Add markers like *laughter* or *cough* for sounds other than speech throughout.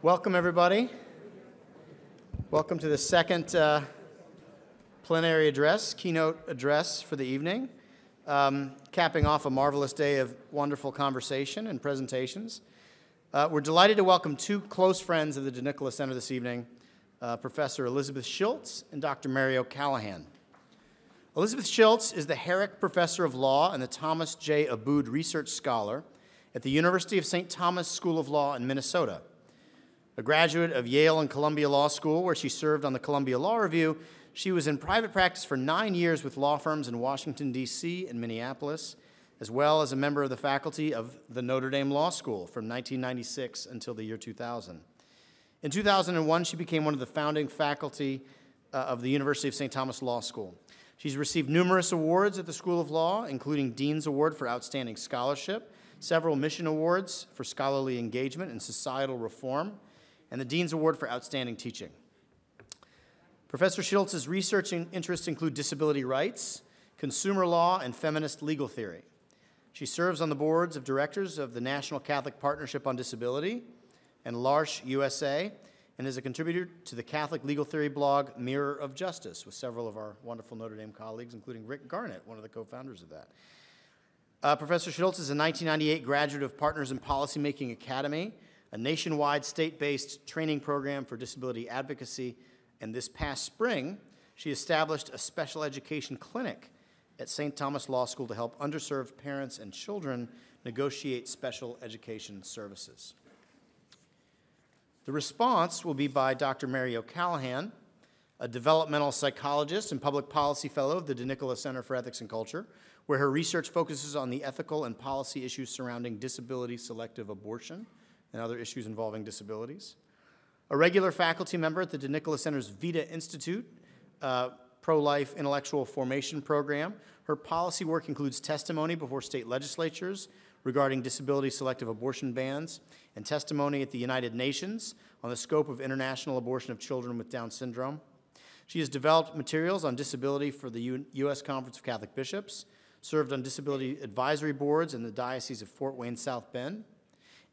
Welcome, everybody. Welcome to the second uh, plenary address, keynote address for the evening, um, capping off a marvelous day of wonderful conversation and presentations. Uh, we're delighted to welcome two close friends of the DeNicola Center this evening, uh, Professor Elizabeth Schiltz and Dr. Mary O'Callaghan. Elizabeth Schiltz is the Herrick Professor of Law and the Thomas J. Abood Research Scholar at the University of St. Thomas School of Law in Minnesota. A graduate of Yale and Columbia Law School, where she served on the Columbia Law Review, she was in private practice for nine years with law firms in Washington, D.C. and Minneapolis, as well as a member of the faculty of the Notre Dame Law School from 1996 until the year 2000. In 2001, she became one of the founding faculty uh, of the University of St. Thomas Law School. She's received numerous awards at the School of Law, including Dean's Award for Outstanding Scholarship, several Mission Awards for Scholarly Engagement and Societal Reform, and the Dean's Award for Outstanding Teaching. Professor Schiltz's research interests include disability rights, consumer law, and feminist legal theory. She serves on the boards of directors of the National Catholic Partnership on Disability and L'Arche USA, and is a contributor to the Catholic legal theory blog Mirror of Justice with several of our wonderful Notre Dame colleagues, including Rick Garnett, one of the co founders of that. Uh, Professor Schultz is a 1998 graduate of Partners in Policymaking Academy a nationwide state based training program for disability advocacy. And this past spring, she established a special education clinic at St. Thomas Law School to help underserved parents and children negotiate special education services. The response will be by Dr. Mary O'Callaghan, a developmental psychologist and public policy fellow of the DeNicola Center for Ethics and Culture, where her research focuses on the ethical and policy issues surrounding disability selective abortion and other issues involving disabilities. A regular faculty member at the DeNicola Center's VITA Institute uh, pro life intellectual formation program. Her policy work includes testimony before state legislatures regarding disability selective abortion bans and testimony at the United Nations on the scope of international abortion of children with Down syndrome. She has developed materials on disability for the U U.S. Conference of Catholic Bishops, served on disability advisory boards in the Diocese of Fort Wayne South Bend,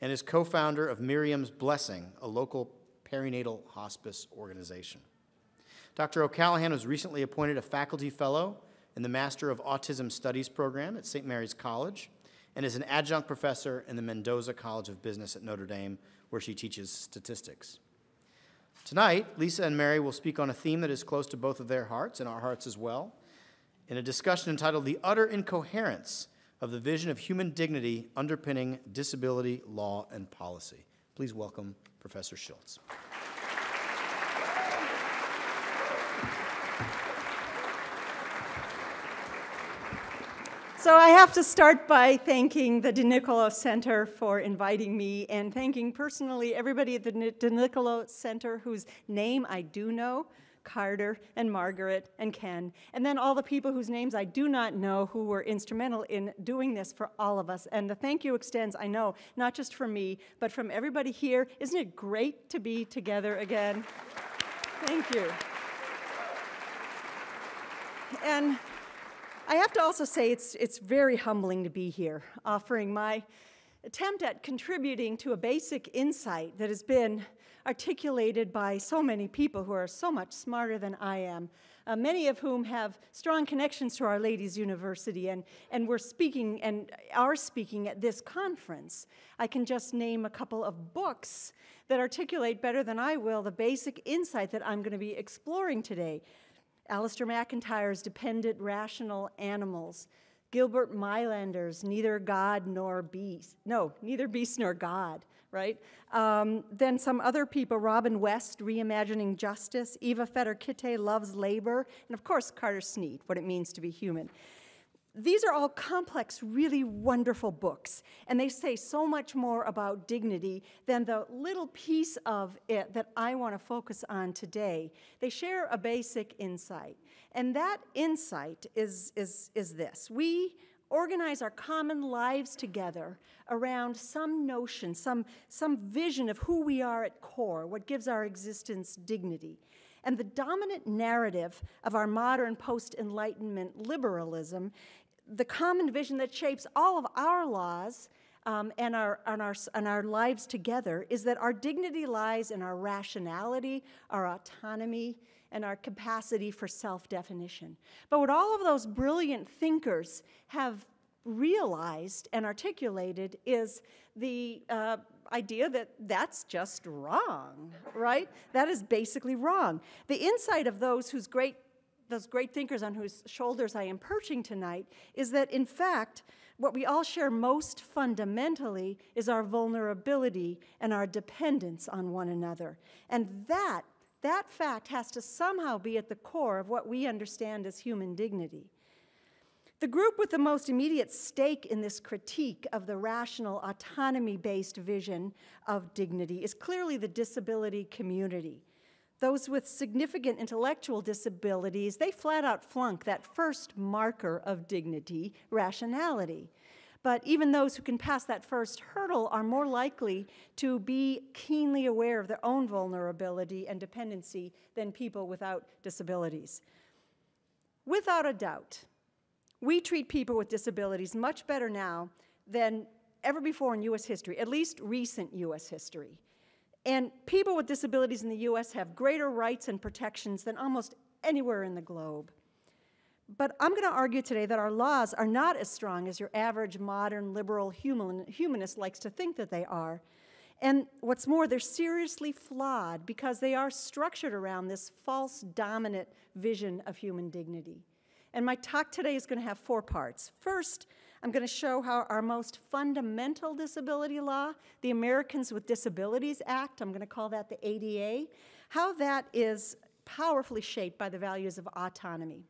and is co founder of Miriam's Blessing, a local perinatal hospice organization. Dr. O'Callaghan was recently appointed a faculty fellow in the Master of Autism Studies program at St. Mary's College and is an adjunct professor in the Mendoza College of Business at Notre Dame, where she teaches statistics. Tonight, Lisa and Mary will speak on a theme that is close to both of their hearts and our hearts as well, in a discussion entitled The Utter Incoherence of the vision of human dignity underpinning disability law and policy. Please welcome Professor Schiltz. So I have to start by thanking the DeNicola Center for inviting me and thanking personally everybody at the DeNicola Center whose name I do know. Carter and Margaret and Ken, and then all the people whose names I do not know who were instrumental in doing this for all of us. And the thank you extends, I know, not just from me, but from everybody here. Isn't it great to be together again? Thank you. And I have to also say it's, it's very humbling to be here, offering my attempt at contributing to a basic insight that has been articulated by so many people who are so much smarter than I am, uh, many of whom have strong connections to Our Lady's University and, and were speaking and are speaking at this conference. I can just name a couple of books that articulate better than I will the basic insight that I'm going to be exploring today. Alasdair MacIntyre's Dependent Rational Animals, Gilbert Meilaender's Neither God Nor Beast, no, Neither Beast Nor God, right? Um, then some other people, Robin West, Reimagining Justice, Eva Feder-Kittay, Loves Labor, and of course Carter Snead, What It Means to Be Human. These are all complex, really wonderful books, and they say so much more about dignity than the little piece of it that I want to focus on today. They share a basic insight, and that insight is, is, is this. We organize our common lives together around some notion, some, some vision of who we are at core, what gives our existence dignity. And the dominant narrative of our modern post Enlightenment liberalism, the common vision that shapes all of our laws, um, and, our, and, our, and our lives together is that our dignity lies in our rationality, our autonomy, and our capacity for self definition. But what all of those brilliant thinkers have realized and articulated is the uh, idea that that's just wrong, right? That is basically wrong. The insight of those whose great those great thinkers on whose shoulders I am perching tonight is that in fact what we all share most fundamentally is our vulnerability and our dependence on one another. And that that fact has to somehow be at the core of what we understand as human dignity. The group with the most immediate stake in this critique of the rational, autonomy based vision of dignity is clearly the disability community. Those with significant intellectual disabilities, they flat out flunk that first marker of dignity, rationality. But even those who can pass that first hurdle are more likely to be keenly aware of their own vulnerability and dependency than people without disabilities. Without a doubt, we treat people with disabilities much better now than ever before in U.S. history, at least recent U.S. history. And people with disabilities in the U.S. have greater rights and protections than almost anywhere in the globe. But I'm going to argue today that our laws are not as strong as your average modern liberal human, humanist likes to think that they are. And what's more, they're seriously flawed because they are structured around this false dominant vision of human dignity. And my talk today is going to have four parts. First, I'm going to show how our most fundamental disability law, the Americans with Disabilities Act, I'm going to call that the ADA, how that is powerfully shaped by the values of autonomy.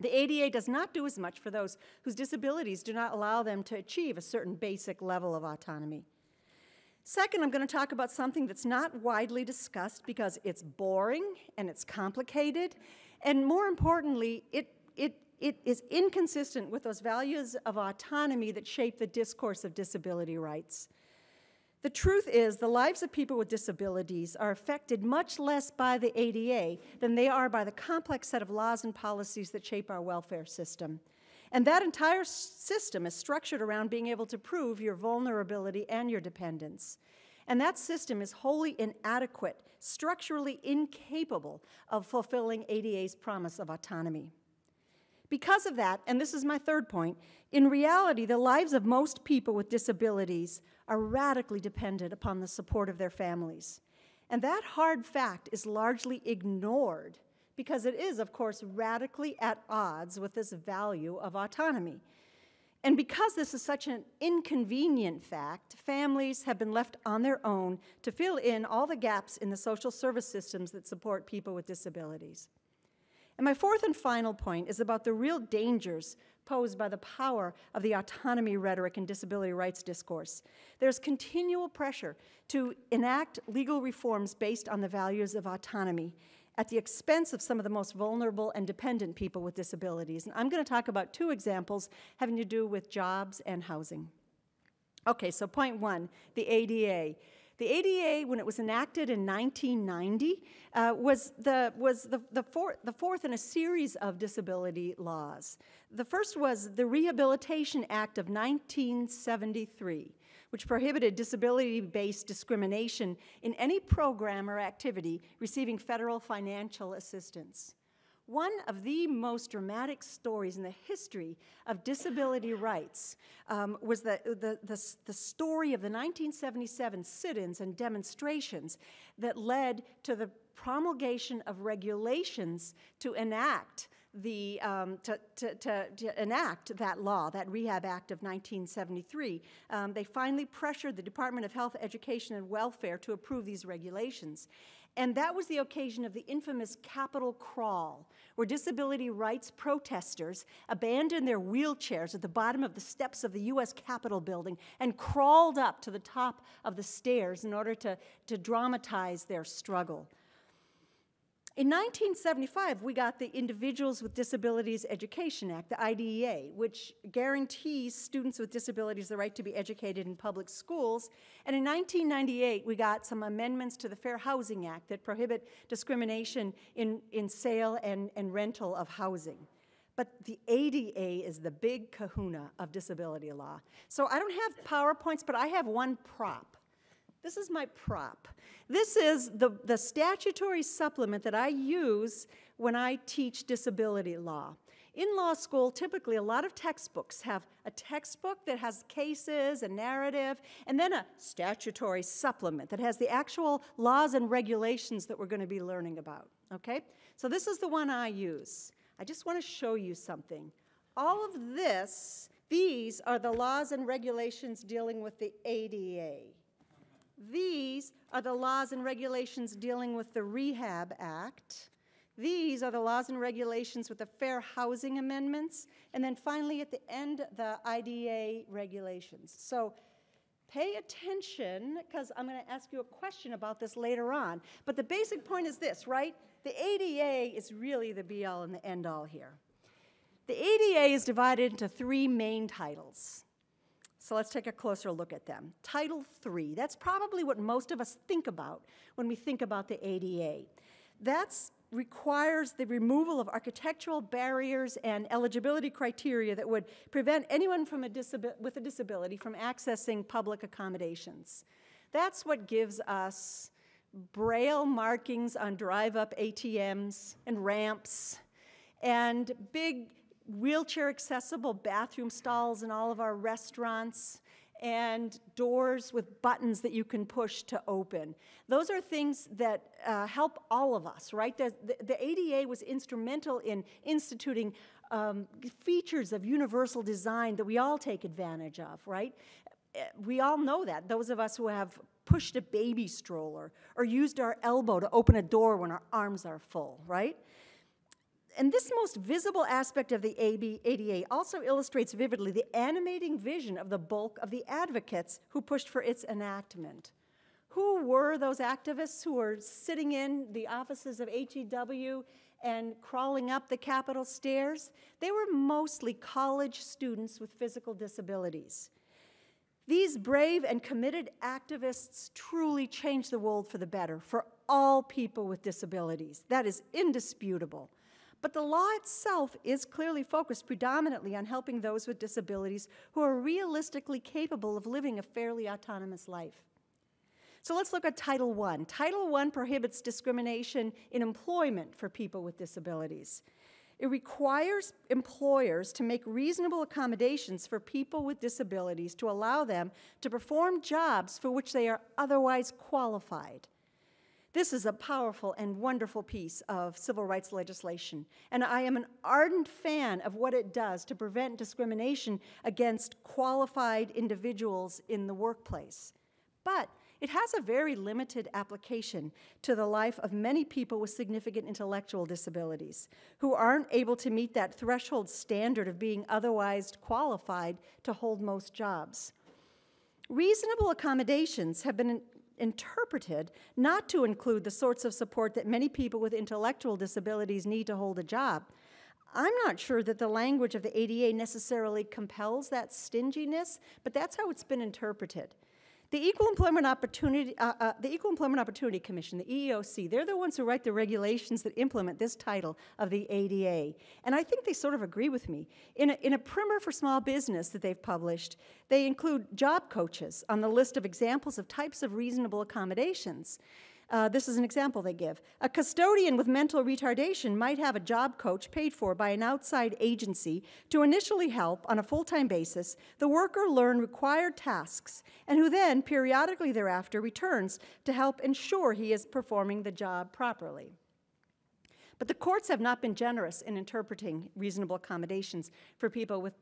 The ADA does not do as much for those whose disabilities do not allow them to achieve a certain basic level of autonomy. Second, I'm going to talk about something that's not widely discussed because it's boring and it's complicated, and more importantly, it, it, it is inconsistent with those values of autonomy that shape the discourse of disability rights. The truth is, the lives of people with disabilities are affected much less by the ADA than they are by the complex set of laws and policies that shape our welfare system. And that entire system is structured around being able to prove your vulnerability and your dependence. And that system is wholly inadequate, structurally incapable of fulfilling ADA's promise of autonomy. Because of that, and this is my third point, in reality, the lives of most people with disabilities are radically dependent upon the support of their families. And that hard fact is largely ignored because it is, of course, radically at odds with this value of autonomy. And because this is such an inconvenient fact, families have been left on their own to fill in all the gaps in the social service systems that support people with disabilities. And my fourth and final point is about the real dangers posed by the power of the autonomy rhetoric and disability rights discourse. There's continual pressure to enact legal reforms based on the values of autonomy at the expense of some of the most vulnerable and dependent people with disabilities. And I'm going to talk about two examples having to do with jobs and housing. Okay, so point one the ADA. The ADA, when it was enacted in 1990, uh, was, the, was the, the, four, the fourth in a series of disability laws. The first was the Rehabilitation Act of 1973, which prohibited disability based discrimination in any program or activity receiving federal financial assistance. One of the most dramatic stories in the history of disability rights um, was the, the, the, the, story of the 1977 sit ins and demonstrations that led to the promulgation of regulations to enact the, um, to, to, to, to, enact that law, that Rehab Act of 1973. Um, they finally pressured the Department of Health, Education, and Welfare to approve these regulations. And that was the occasion of the infamous Capitol Crawl, where disability rights protesters abandoned their wheelchairs at the bottom of the steps of the U.S. Capitol building and crawled up to the top of the stairs in order to, to dramatize their struggle. In 1975, we got the Individuals with Disabilities Education Act, the IDEA, which guarantees students with disabilities the right to be educated in public schools. And in 1998, we got some amendments to the Fair Housing Act that prohibit discrimination in, in sale and, and rental of housing. but the ADA is the big kahuna of disability law. So I don't have PowerPoints, but I have one prop. This is my prop. This is the, the statutory supplement that I use when I teach disability law. In law school, typically a lot of textbooks have a textbook that has cases, a narrative, and then a statutory supplement that has the actual laws and regulations that we're going to be learning about. Okay? So this is the one I use. I just want to show you something. All of this, these are the laws and regulations dealing with the ADA. These are the laws and regulations dealing with the Rehab Act. These are the laws and regulations with the Fair Housing Amendments. And then finally, at the end, the IDEA regulations. So pay attention, because I'm going to ask you a question about this later on. But the basic point is this, right? The ADA is really the be all and the end all here. The ADA is divided into three main titles. So let's take a closer look at them. Title III, that's probably what most of us think about when we think about the ADA. That requires the removal of architectural barriers and eligibility criteria that would prevent anyone from a with a disability from accessing public accommodations. That's what gives us braille markings on drive up ATMs and ramps and big wheelchair accessible bathroom stalls in all of our restaurants and doors with buttons that you can push to open. Those are things that uh, help all of us, right? The, the, ADA was instrumental in instituting um, features of universal design that we all take advantage of, right? Eh, we all know that. Those of us who have pushed a baby stroller or used our elbow to open a door when our arms are full, right? And this most visible aspect of the ADA also illustrates vividly the animating vision of the bulk of the advocates who pushed for its enactment. Who were those activists who were sitting in the offices of HEW and crawling up the Capitol stairs? They were mostly college students with physical disabilities. These brave and committed activists truly changed the world for the better for all people with disabilities. That is indisputable. But the law itself is clearly focused predominantly on helping those with disabilities who are realistically capable of living a fairly autonomous life. So let's look at Title I. Title I prohibits discrimination in employment for people with disabilities. It requires employers to make reasonable accommodations for people with disabilities to allow them to perform jobs for which they are otherwise qualified. This is a powerful and wonderful piece of civil rights legislation, and I am an ardent fan of what it does to prevent discrimination against qualified individuals in the workplace. But it has a very limited application to the life of many people with significant intellectual disabilities who aren't able to meet that threshold standard of being otherwise qualified to hold most jobs. Reasonable accommodations have been interpreted not to include the sorts of support that many people with intellectual disabilities need to hold a job. I'm not sure that the language of the ADA necessarily compels that stinginess, but that's how it's been interpreted. The Equal Employment Opportunity, uh, uh, the Equal Employment Opportunity Commission, the EEOC, they're the ones who write the regulations that implement this title of the ADA. And I think they sort of agree with me. In a, in a primer for small business that they've published, they include job coaches on the list of examples of types of reasonable accommodations. Uh, this is an example they give. A custodian with mental retardation might have a job coach paid for by an outside agency to initially help on a full time basis the worker learn required tasks and who then periodically thereafter returns to help ensure he is performing the job properly. But the courts have not been generous in interpreting reasonable accommodations for people with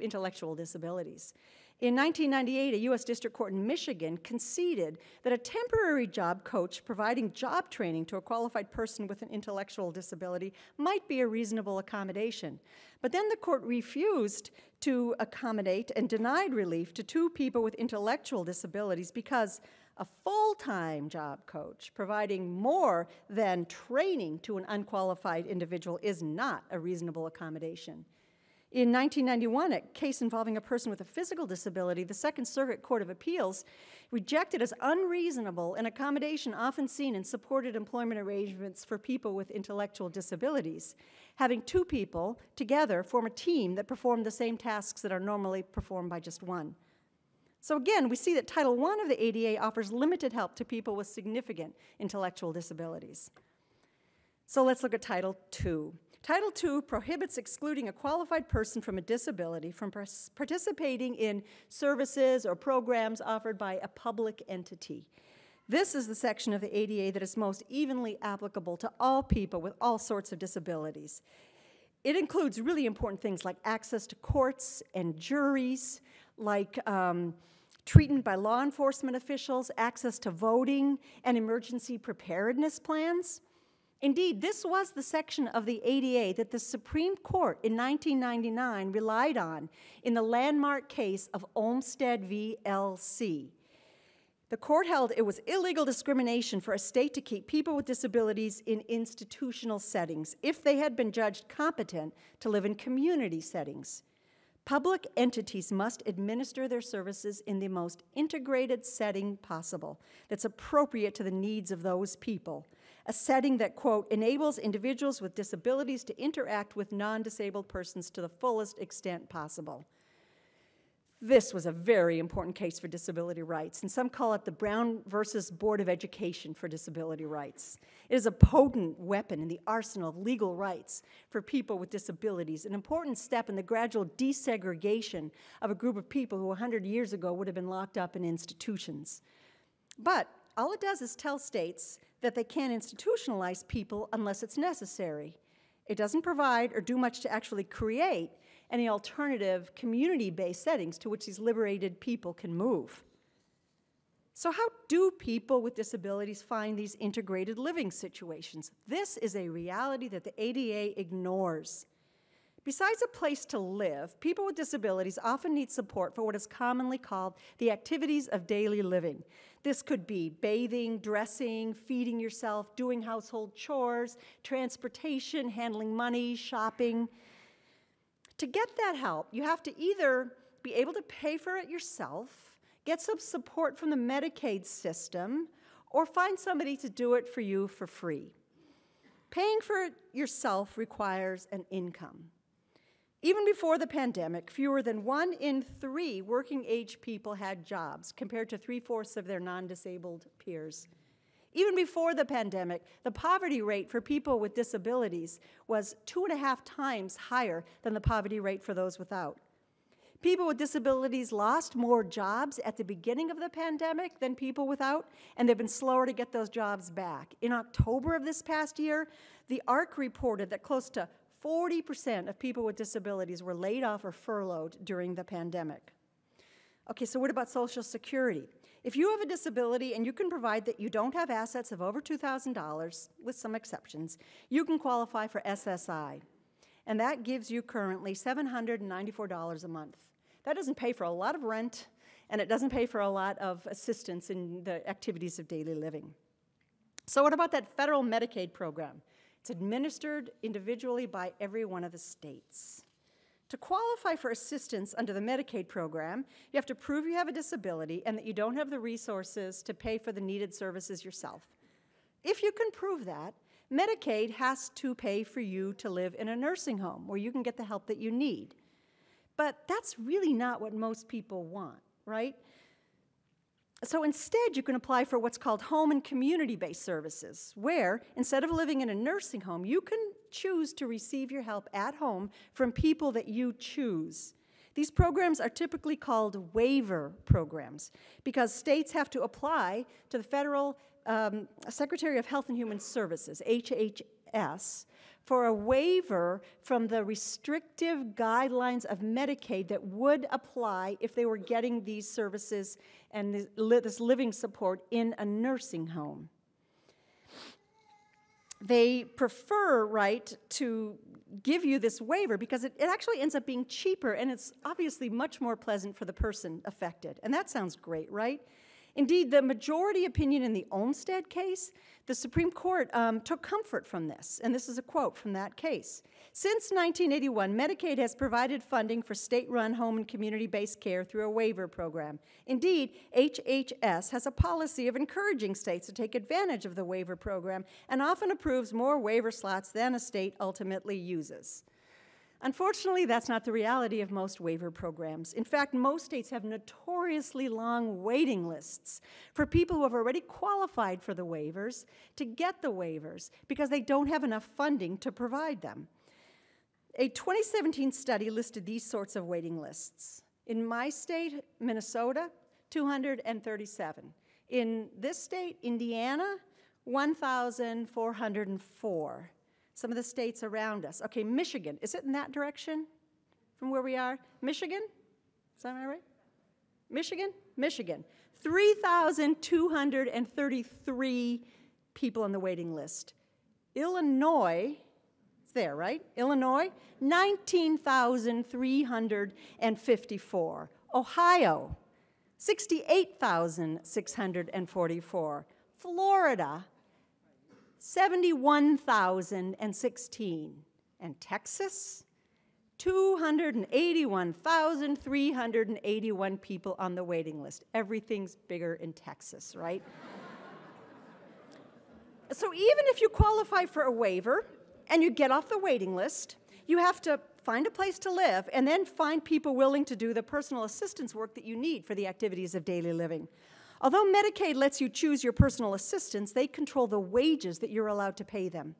intellectual disabilities. In 1998, a U.S. District Court in Michigan conceded that a temporary job coach providing job training to a qualified person with an intellectual disability might be a reasonable accommodation. But then the court refused to accommodate and denied relief to two people with intellectual disabilities because a full time job coach providing more than training to an unqualified individual is not a reasonable accommodation. In 1991, a case involving a person with a physical disability, the Second Circuit Court of Appeals rejected as unreasonable an accommodation often seen in supported employment arrangements for people with intellectual disabilities. Having two people together form a team that perform the same tasks that are normally performed by just one. So again, we see that Title I of the ADA offers limited help to people with significant intellectual disabilities. So let's look at Title II. Title II prohibits excluding a qualified person from a disability from participating in services or programs offered by a public entity. This is the section of the ADA that is most evenly applicable to all people with all sorts of disabilities. It includes really important things like access to courts and juries, like um, treatment by law enforcement officials, access to voting, and emergency preparedness plans. Indeed, this was the section of the ADA that the Supreme Court in 1999 relied on in the landmark case of Olmstead v. LC. The court held it was illegal discrimination for a state to keep people with disabilities in institutional settings if they had been judged competent to live in community settings. Public entities must administer their services in the most integrated setting possible that's appropriate to the needs of those people a setting that, quote, enables individuals with disabilities to interact with non disabled persons to the fullest extent possible. This was a very important case for disability rights, and some call it the Brown versus Board of Education for disability rights. It is a potent weapon in the arsenal of legal rights for people with disabilities, an important step in the gradual desegregation of a group of people who 100 years ago would have been locked up in institutions. But all it does is tell states that they can't institutionalize people unless it's necessary. It doesn't provide or do much to actually create any alternative community based settings to which these liberated people can move. So, how do people with disabilities find these integrated living situations? This is a reality that the ADA ignores. Besides a place to live, people with disabilities often need support for what is commonly called the activities of daily living. This could be bathing, dressing, feeding yourself, doing household chores, transportation, handling money, shopping. To get that help, you have to either be able to pay for it yourself, get some support from the Medicaid system, or find somebody to do it for you for free. Paying for it yourself requires an income. Even before the pandemic, fewer than one in three working age people had jobs, compared to three fourths of their non disabled peers. Even before the pandemic, the poverty rate for people with disabilities was two and a half times higher than the poverty rate for those without. People with disabilities lost more jobs at the beginning of the pandemic than people without, and they've been slower to get those jobs back. In October of this past year, the ARC reported that close to 40% of people with disabilities were laid off or furloughed during the pandemic. Okay, so what about Social Security? If you have a disability and you can provide that you don't have assets of over $2,000, with some exceptions, you can qualify for SSI. And that gives you currently $794 a month. That doesn't pay for a lot of rent, and it doesn't pay for a lot of assistance in the activities of daily living. So, what about that federal Medicaid program? It's administered individually by every one of the states. To qualify for assistance under the Medicaid program, you have to prove you have a disability and that you don't have the resources to pay for the needed services yourself. If you can prove that, Medicaid has to pay for you to live in a nursing home where you can get the help that you need. But that's really not what most people want, right? So instead, you can apply for what's called home and community based services, where instead of living in a nursing home, you can choose to receive your help at home from people that you choose. These programs are typically called waiver programs because states have to apply to the Federal um, Secretary of Health and Human Services, HHS, for a waiver from the restrictive guidelines of Medicaid that would apply if they were getting these services and this living support in a nursing home. They prefer, right, to give you this waiver because it, it actually ends up being cheaper and it's obviously much more pleasant for the person affected. And that sounds great, right? Indeed, the majority opinion in the Olmstead case, the Supreme Court um, took comfort from this, and this is a quote from that case. Since 1981, Medicaid has provided funding for state run home and community based care through a waiver program. Indeed, HHS has a policy of encouraging states to take advantage of the waiver program and often approves more waiver slots than a state ultimately uses. Unfortunately, that's not the reality of most waiver programs. In fact, most states have notoriously long waiting lists for people who have already qualified for the waivers to get the waivers because they don't have enough funding to provide them. A 2017 study listed these sorts of waiting lists. In my state, Minnesota, 237. In this state, Indiana, 1,404 some of the states around us. Okay, Michigan, is it in that direction from where we are? Michigan? Is that right? Michigan? Michigan. 3,233 people on the waiting list. Illinois, it's there, right? Illinois, 19,354. Ohio, 68,644. Florida, 71,016. And Texas, 281,381 people on the waiting list. Everything's bigger in Texas, right? so even if you qualify for a waiver and you get off the waiting list, you have to find a place to live and then find people willing to do the personal assistance work that you need for the activities of daily living. Although Medicaid lets you choose your personal assistants, they control the wages that you're allowed to pay them.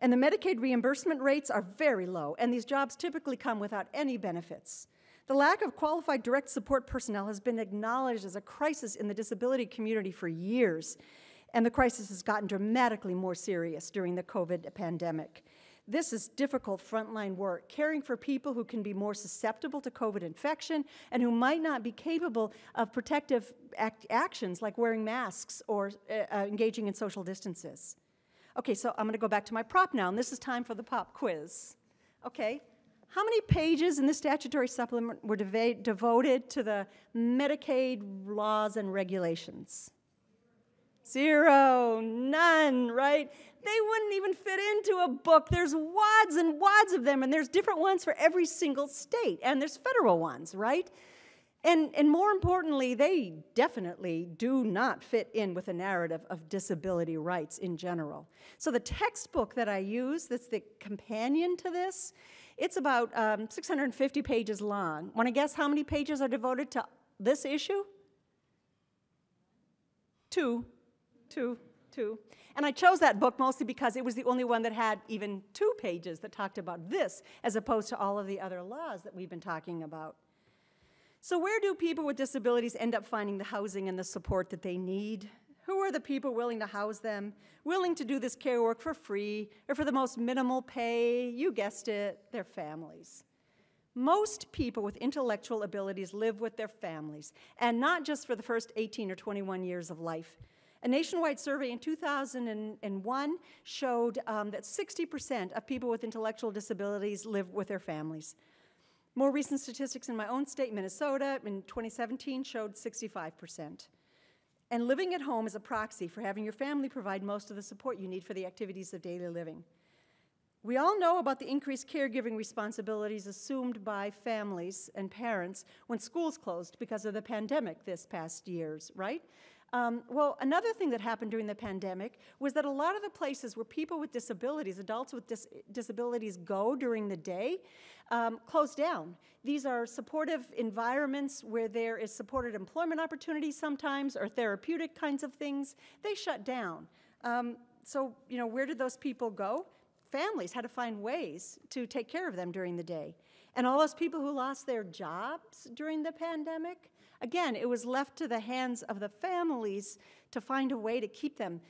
And the Medicaid reimbursement rates are very low, and these jobs typically come without any benefits. The lack of qualified direct support personnel has been acknowledged as a crisis in the disability community for years, and the crisis has gotten dramatically more serious during the COVID pandemic. This is difficult frontline work, caring for people who can be more susceptible to COVID infection and who might not be capable of protective act actions like wearing masks or uh, uh, engaging in social distances. Okay, so I'm going to go back to my prop now, and this is time for the pop quiz. Okay, how many pages in the statutory supplement were dev devoted to the Medicaid laws and regulations? Zero, none, right? They wouldn't even fit into a book. There's wads and wads of them, and there's different ones for every single state, and there's federal ones, right? And, and more importantly, they definitely do not fit in with a narrative of disability rights in general. So the textbook that I use, that's the companion to this, it's about um, 650 pages long. Want to guess how many pages are devoted to this issue? Two. Two. Two. And I chose that book mostly because it was the only one that had even two pages that talked about this, as opposed to all of the other laws that we've been talking about. So, where do people with disabilities end up finding the housing and the support that they need? Who are the people willing to house them, willing to do this care work for free or for the most minimal pay? You guessed it, their families. Most people with intellectual abilities live with their families, and not just for the first 18 or 21 years of life. A nationwide survey in 2001 showed um, that 60% of people with intellectual disabilities live with their families. More recent statistics in my own state, Minnesota, in 2017 showed 65%. And living at home is a proxy for having your family provide most of the support you need for the activities of daily living. We all know about the increased caregiving responsibilities assumed by families and parents when schools closed because of the pandemic this past years, right? Um, well, another thing that happened during the pandemic was that a lot of the places where people with disabilities, adults with dis disabilities, go during the day, um, closed down. These are supportive environments where there is supported employment opportunities sometimes or therapeutic kinds of things. They shut down. Um, so, you know, where did those people go? Families had to find ways to take care of them during the day. And all those people who lost their jobs during the pandemic, Again, it was left to the hands of the families to find a way to keep them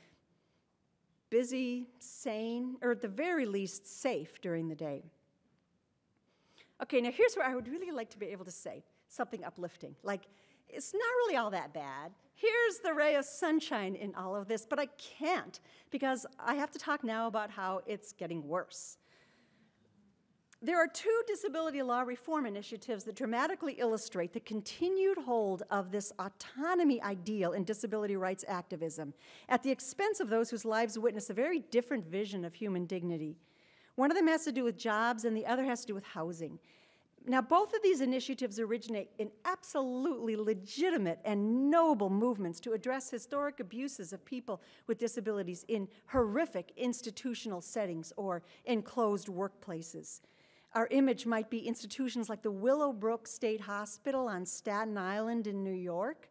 busy, sane, or at the very least safe during the day. Okay, now here's where I would really like to be able to say something uplifting. Like, it's not really all that bad. Here's the ray of sunshine in all of this, but I can't because I have to talk now about how it's getting worse. There are two disability law reform initiatives that dramatically illustrate the continued hold of this autonomy ideal in disability rights activism at the expense of those whose lives witness a very different vision of human dignity. One of them has to do with jobs, and the other has to do with housing. Now, both of these initiatives originate in absolutely legitimate and noble movements to address historic abuses of people with disabilities in horrific institutional settings or enclosed workplaces. Our image might be institutions like the Willowbrook State Hospital on Staten Island in New York,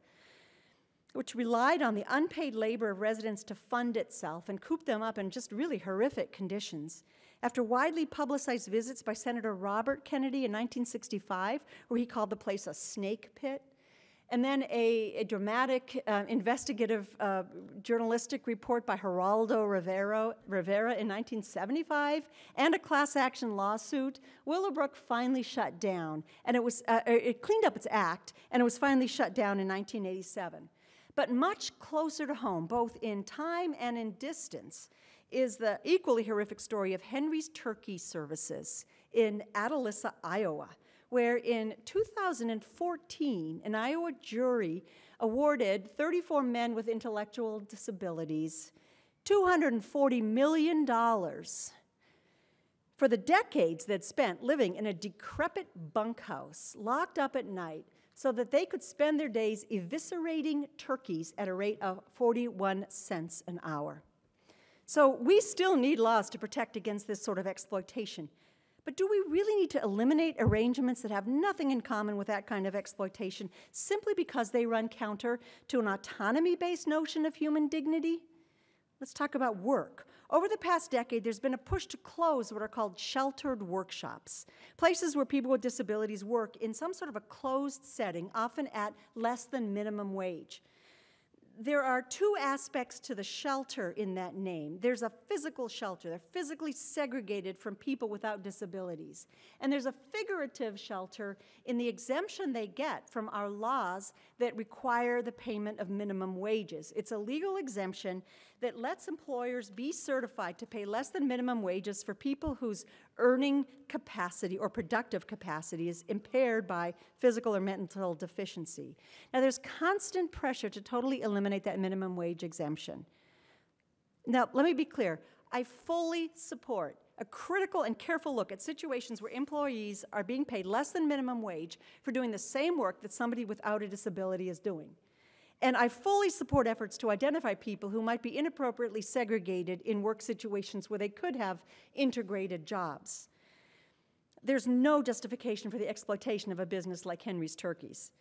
which relied on the unpaid labor of residents to fund itself and coop them up in just really horrific conditions. After widely publicized visits by Senator Robert Kennedy in 1965, where he called the place a snake pit, and then a, a dramatic uh, investigative uh, journalistic report by Geraldo Rivera, Rivera in 1975, and a class action lawsuit, Willowbrook finally shut down. And it was uh, it cleaned up its act, and it was finally shut down in 1987. But much closer to home, both in time and in distance, is the equally horrific story of Henry's Turkey Services in Atalissa, Iowa where in 2014, an Iowa jury awarded 34 men with intellectual disabilities $240 million for the decades they'd spent living in a decrepit bunkhouse, locked up at night, so that they could spend their days eviscerating turkeys at a rate of 41 cents an hour. So we still need laws to protect against this sort of exploitation. But do we really need to eliminate arrangements that have nothing in common with that kind of exploitation simply because they run counter to an autonomy based notion of human dignity? Let's talk about work. Over the past decade, there's been a push to close what are called sheltered workshops, places where people with disabilities work in some sort of a closed setting, often at less than minimum wage there are two aspects to the shelter in that name. There's a physical shelter, they're physically segregated from people without disabilities. And there's a figurative shelter in the exemption they get from our laws that require the payment of minimum wages. It's a legal exemption that lets employers be certified to pay less than minimum wages for people whose earning capacity or productive capacity is impaired by physical or mental deficiency. Now, there's constant pressure to totally eliminate that minimum wage exemption. Now, let me be clear. I fully support a critical and careful look at situations where employees are being paid less than minimum wage for doing the same work that somebody without a disability is doing. And I fully support efforts to identify people who might be inappropriately segregated in work situations where they could have integrated jobs. There's no justification for the exploitation of a business like Henry's Turkeys.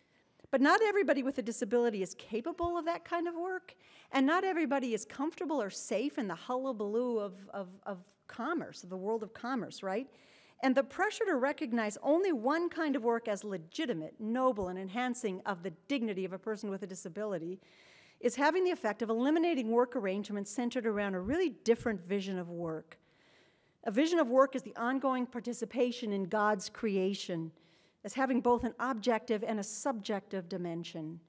But not everybody with a disability is capable of that kind of work, and not everybody is comfortable or safe in the hullabaloo of, of, of commerce, of the world of commerce, right? And the pressure to recognize only one kind of work as legitimate, noble, and enhancing of the dignity of a person with a disability is having the effect of eliminating work arrangements centered around a really different vision of work. A vision of work is the ongoing participation in God's creation, as having both an objective and a subjective dimension,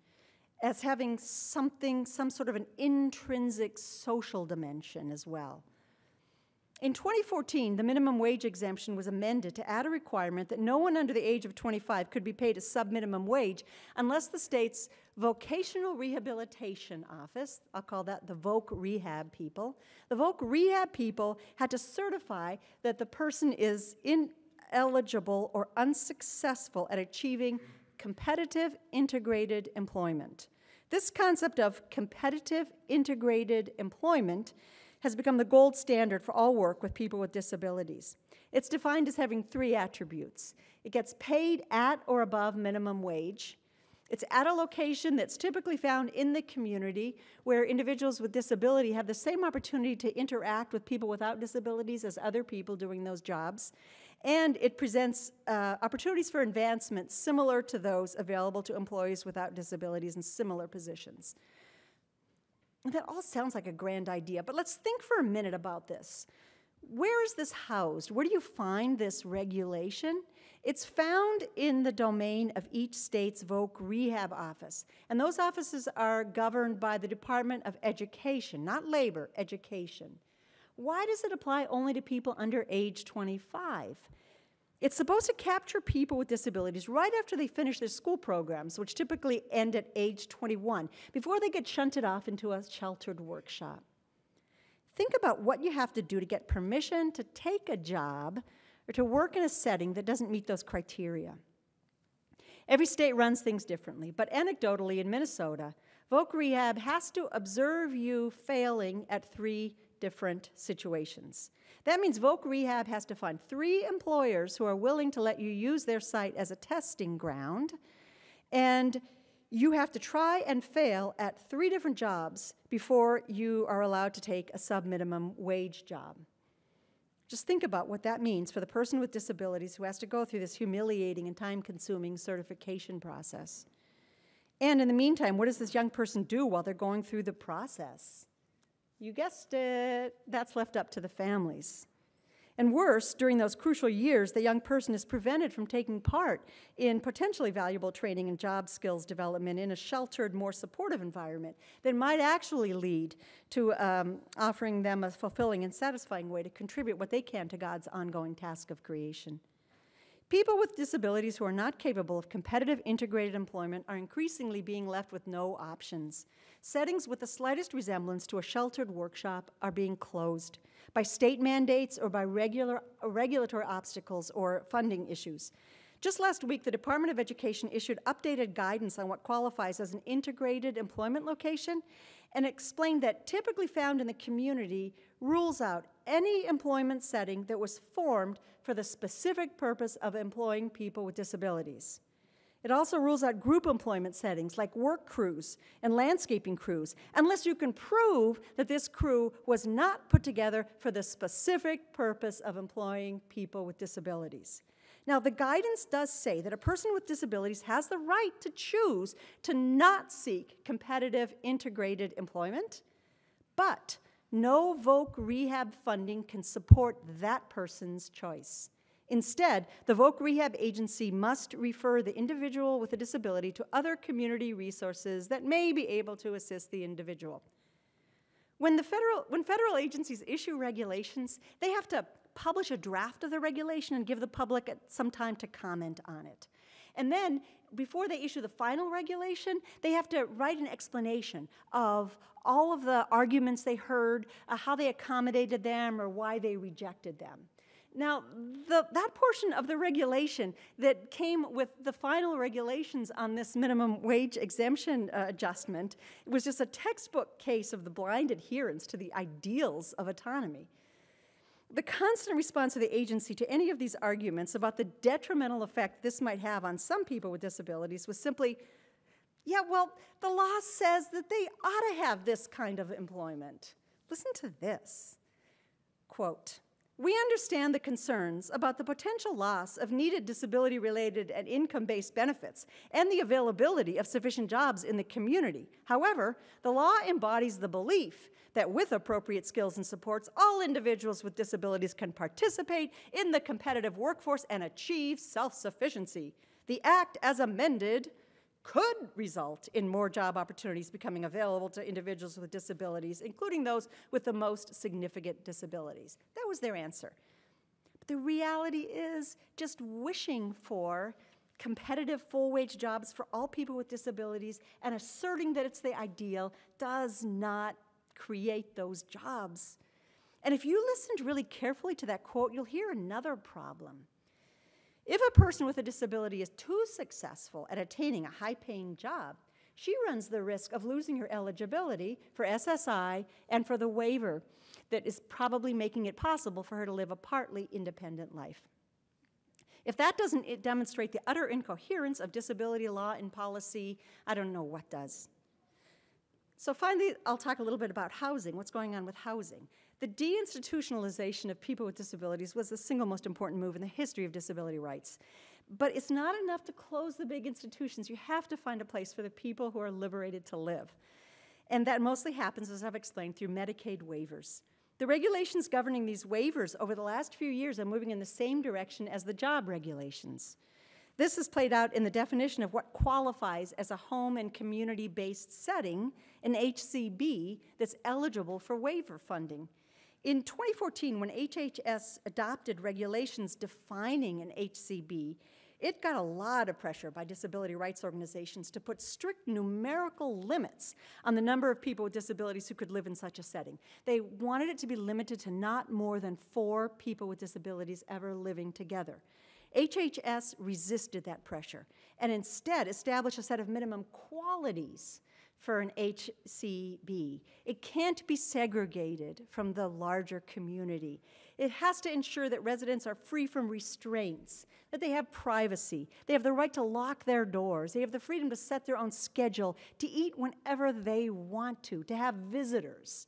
as having something, some sort of an intrinsic social dimension as well. In 2014, the minimum wage exemption was amended to add a requirement that no one under the age of 25 could be paid a sub-minimum wage unless the state's vocational rehabilitation office, I'll call that the VOC rehab people, the VOC rehab people had to certify that the person is ineligible or unsuccessful at achieving competitive integrated employment. This concept of competitive integrated employment has become the gold standard for all work with people with disabilities. It's defined as having three attributes it gets paid at or above minimum wage. It's at a location that's typically found in the community where individuals with disability have the same opportunity to interact with people without disabilities as other people doing those jobs. And it presents uh, opportunities for advancement similar to those available to employees without disabilities in similar positions. That all sounds like a grand idea, but let's think for a minute about this. Where is this housed? Where do you find this regulation? It's found in the domain of each state's VOC rehab office. And those offices are governed by the Department of Education, not labor, education. Why does it apply only to people under age 25? It's supposed to capture people with disabilities right after they finish their school programs, which typically end at age 21, before they get shunted off into a sheltered workshop. Think about what you have to do to get permission to take a job or to work in a setting that doesn't meet those criteria. Every state runs things differently, but anecdotally in Minnesota, Voc Rehab has to observe you failing at three different situations. That means Voc Rehab has to find three employers who are willing to let you use their site as a testing ground, and you have to try and fail at three different jobs before you are allowed to take a sub-minimum wage job. Just think about what that means for the person with disabilities who has to go through this humiliating and time-consuming certification process. And in the meantime, what does this young person do while they're going through the process? You guessed it, that's left up to the families. And worse, during those crucial years, the young person is prevented from taking part in potentially valuable training and job skills development in a sheltered, more supportive environment that might actually lead to um, offering them a fulfilling and satisfying way to contribute what they can to God's ongoing task of creation. People with disabilities who are not capable of competitive integrated employment are increasingly being left with no options. Settings with the slightest resemblance to a sheltered workshop are being closed by state mandates or by regular, regulatory obstacles or funding issues. Just last week, the Department of Education issued updated guidance on what qualifies as an integrated employment location and explained that typically found in the community rules out any employment setting that was formed for the specific purpose of employing people with disabilities. It also rules out group employment settings like work crews and landscaping crews, unless you can prove that this crew was not put together for the specific purpose of employing people with disabilities. Now, the guidance does say that a person with disabilities has the right to choose to not seek competitive integrated employment, but no VOC rehab funding can support that person's choice. Instead, the VOC Rehab Agency must refer the individual with a disability to other community resources that may be able to assist the individual. When, the federal, when federal agencies issue regulations, they have to publish a draft of the regulation and give the public some time to comment on it. And then, before they issue the final regulation, they have to write an explanation of all of the arguments they heard, uh, how they accommodated them, or why they rejected them. Now, the, that portion of the regulation that came with the final regulations on this minimum wage exemption uh, adjustment was just a textbook case of the blind adherence to the ideals of autonomy. The constant response of the agency to any of these arguments about the detrimental effect this might have on some people with disabilities was simply, yeah, well, the law says that they ought to have this kind of employment. Listen to this. Quote, we understand the concerns about the potential loss of needed disability related and income based benefits and the availability of sufficient jobs in the community. However, the law embodies the belief that with appropriate skills and supports, all individuals with disabilities can participate in the competitive workforce and achieve self sufficiency. The Act, as amended, could result in more job opportunities becoming available to individuals with disabilities, including those with the most significant disabilities. That was their answer. But the reality is just wishing for competitive full wage jobs for all people with disabilities and asserting that it's the ideal does not create those jobs. And if you listened really carefully to that quote, you'll hear another problem. If a person with a disability is too successful at attaining a high paying job, she runs the risk of losing her eligibility for SSI and for the waiver that is probably making it possible for her to live a partly independent life. If that doesn't demonstrate the utter incoherence of disability law and policy, I don't know what does. So finally, I'll talk a little bit about housing, what's going on with housing. The deinstitutionalization of people with disabilities was the single most important move in the history of disability rights. But it's not enough to close the big institutions. You have to find a place for the people who are liberated to live. And that mostly happens, as I've explained, through Medicaid waivers. The regulations governing these waivers over the last few years are moving in the same direction as the job regulations. This is played out in the definition of what qualifies as a home and community based setting, an HCB, that's eligible for waiver funding. In 2014, when HHS adopted regulations defining an HCB, it got a lot of pressure by disability rights organizations to put strict numerical limits on the number of people with disabilities who could live in such a setting. They wanted it to be limited to not more than four people with disabilities ever living together. HHS resisted that pressure and instead established a set of minimum qualities for an HCB. It can't be segregated from the larger community. It has to ensure that residents are free from restraints, that they have privacy, they have the right to lock their doors, they have the freedom to set their own schedule, to eat whenever they want to, to have visitors.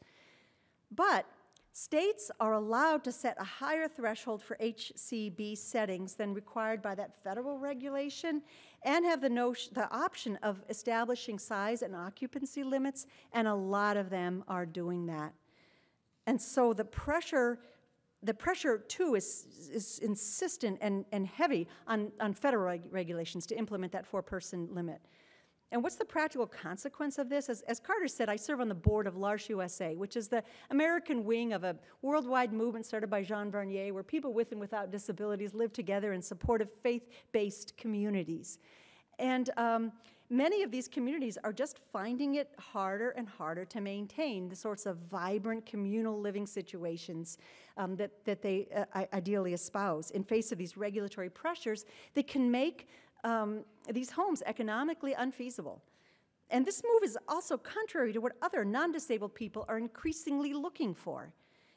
But States are allowed to set a higher threshold for HCB settings than required by that federal regulation and have the, notion, the option of establishing size and occupancy limits, and a lot of them are doing that. And so the pressure, the pressure too is, is insistent and, and heavy on, on federal reg regulations to implement that four person limit. And what's the practical consequence of this? As, as, Carter said, I serve on the board of L'Arche USA, which is the American wing of a worldwide movement started by Jean Vanier, where people with and without disabilities live together in supportive faith based communities. And um, many of these communities are just finding it harder and harder to maintain the sorts of vibrant communal living situations um, that, that they uh, ideally espouse. In face of these regulatory pressures, they can make um, these homes economically unfeasible. And this move is also contrary to what other non disabled people are increasingly looking for.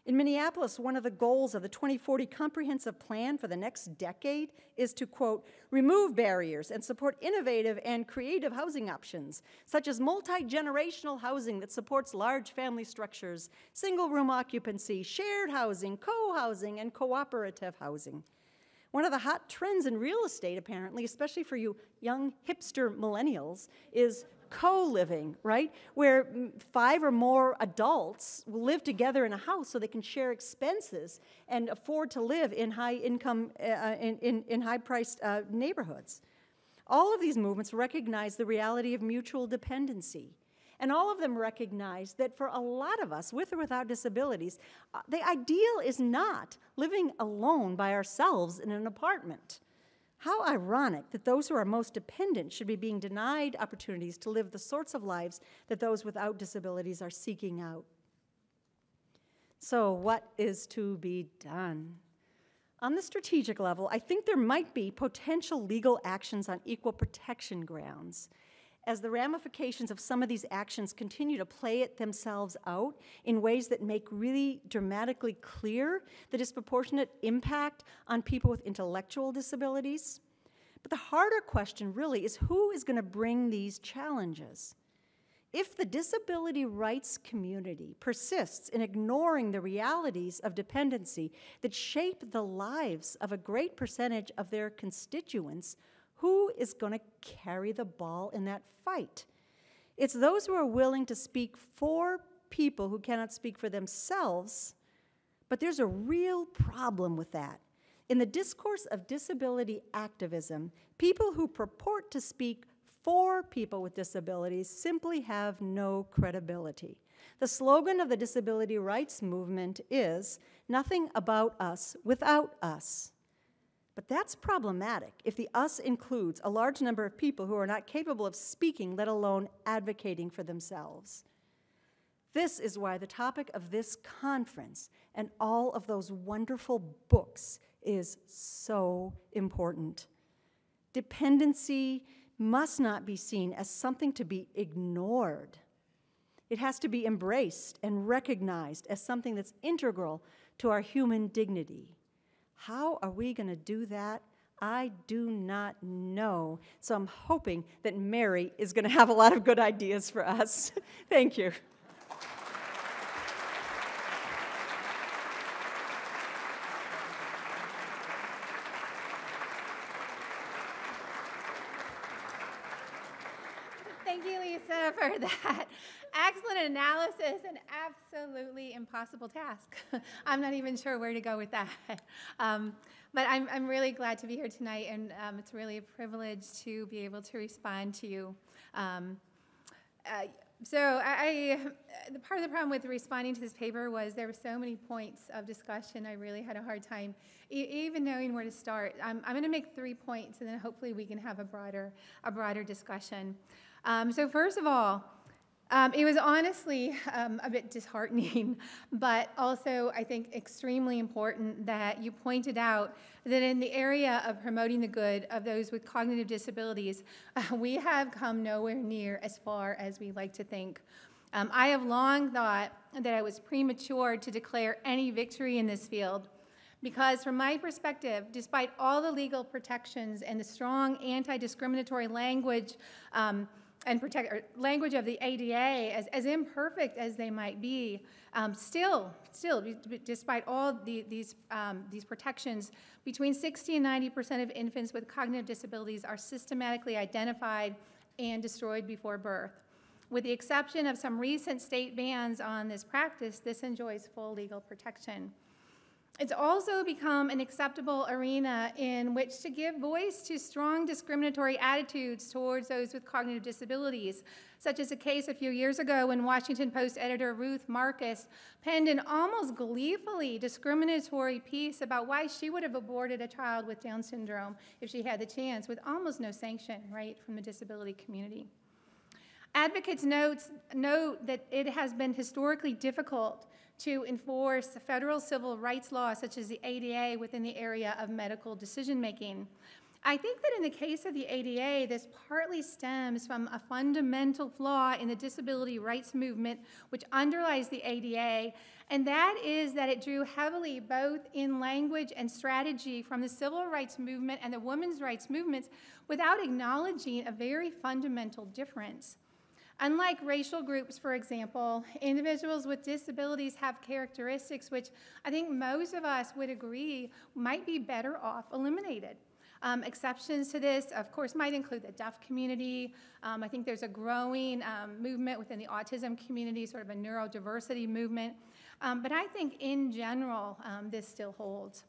In Minneapolis, one of the goals of the 2040 Comprehensive Plan for the next decade is to, quote, remove barriers and support innovative and creative housing options, such as multi generational housing that supports large family structures, single room occupancy, shared housing, co housing, and cooperative housing. One of the hot trends in real estate, apparently, especially for you young hipster millennials, is co living, right? Where five or more adults live together in a house so they can share expenses and afford to live in high income, uh, in, in, in, high priced uh, neighborhoods. All of these movements recognize the reality of mutual dependency and all of them recognize that for a lot of us, with or without disabilities, uh, the ideal is not living alone by ourselves in an apartment. How ironic that those who are most dependent should be being denied opportunities to live the sorts of lives that those without disabilities are seeking out. So, what is to be done? On the strategic level, I think there might be potential legal actions on equal protection grounds as the ramifications of some of these actions continue to play it themselves out in ways that make really dramatically clear the disproportionate impact on people with intellectual disabilities. But the harder question really is who is going to bring these challenges? If the disability rights community persists in ignoring the realities of dependency that shape the lives of a great percentage of their constituents, who is going to carry the ball in that fight? It's those who are willing to speak for people who cannot speak for themselves, but there's a real problem with that. In the discourse of disability activism, people who purport to speak for people with disabilities simply have no credibility. The slogan of the disability rights movement is nothing about us without us. But that's problematic if the us includes a large number of people who are not capable of speaking, let alone advocating for themselves. This is why the topic of this conference and all of those wonderful books is so important. Dependency must not be seen as something to be ignored. It has to be embraced and recognized as something that's integral to our human dignity. How are we going to do that? I do not know. So I'm hoping that Mary is going to have a lot of good ideas for us. *laughs* Thank you. Thank you, Lisa, for that excellent analysis an absolutely impossible task. *laughs* I'm not even sure where to go with that. *laughs* Um, but I'm, I'm really glad to be here tonight, and um, it's really a privilege to be able to respond to you. Um, uh, so I, the part of the problem with responding to this paper was there were so many points of discussion. I really had a hard time e- even knowing where to start. I'm, I'm going to make three points, and then hopefully we can have a broader, a broader discussion. Um, so first of all, um, it was honestly um, a bit disheartening, *laughs* but also I think extremely important that you pointed out that in the area of promoting the good of those with cognitive disabilities, *laughs* uh, we have come nowhere near as far as we like to think. Um, I have long thought that I was premature to declare any victory in this field because, from my perspective, despite all the legal protections and the strong anti discriminatory language, um, and protect language of the ADA, as, as imperfect as they might be, um, still, still, despite all the, these, um, these protections, between 60 and 90 percent of infants with cognitive disabilities are systematically identified and destroyed before birth. With the exception of some recent state bans on this practice, this enjoys full legal protection. It's also become an acceptable arena in which to give voice to strong discriminatory attitudes towards those with cognitive disabilities, such as a case a few years ago when Washington Post editor Ruth Marcus penned an almost gleefully discriminatory piece about why she would have aborted a child with Down syndrome if she had the chance, with almost no sanction, right, from the disability community. Advocates notes, note that it has been historically difficult to enforce federal civil rights laws such as the ADA within the area of medical decision making. I think that in the case of the ADA, this partly stems from a fundamental flaw in the disability rights movement which underlies the ADA, and that is that it drew heavily both in language and strategy from the civil rights movement and the women's rights movements without acknowledging a very fundamental difference. Unlike racial groups, for example, individuals with disabilities have characteristics which I think most of us would agree might be better off eliminated. Um, exceptions to this, of course, might include the deaf community. Um, I think there's a growing um, movement within the autism community, sort of a neurodiversity movement. Um, but I think in general, um, this still holds.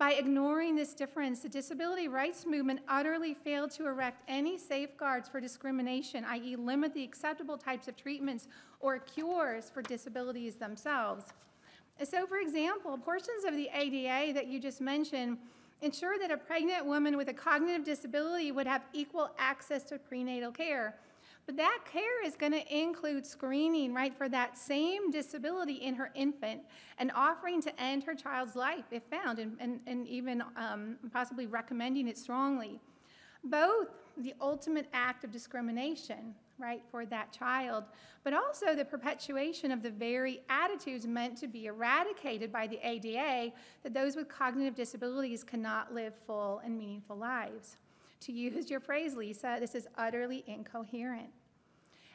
By ignoring this difference, the disability rights movement utterly failed to erect any safeguards for discrimination, i.e., limit the acceptable types of treatments or cures for disabilities themselves. So, for example, portions of the ADA that you just mentioned ensure that a pregnant woman with a cognitive disability would have equal access to prenatal care. But that care is going to include screening, right, for that same disability in her infant and offering to end her child's life if found, and, and, and even um, possibly recommending it strongly. Both the ultimate act of discrimination, right, for that child, but also the perpetuation of the very attitudes meant to be eradicated by the ADA that those with cognitive disabilities cannot live full and meaningful lives. To use your phrase, Lisa, this is utterly incoherent.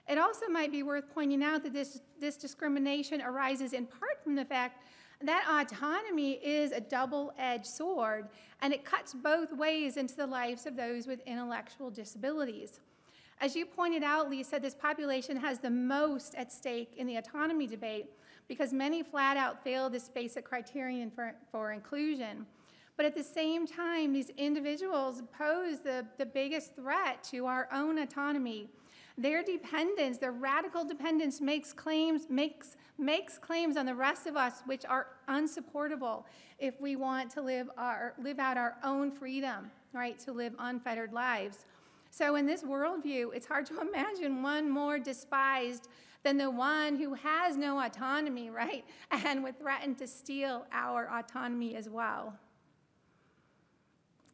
It also might be worth pointing out that this, this discrimination arises in part from the fact that autonomy is a double edged sword and it cuts both ways into the lives of those with intellectual disabilities. As you pointed out, Lisa, this population has the most at stake in the autonomy debate because many flat out fail this basic criterion for, for inclusion. But at the same time, these individuals pose the, the biggest threat to our own autonomy. Their dependence, their radical dependence, makes claims, makes, makes claims on the rest of us which are unsupportable if we want to live, our, live out our own freedom, right, to live unfettered lives. So, in this worldview, it's hard to *laughs* imagine one more despised than the one who has no autonomy, right, and would threaten to steal our autonomy as well.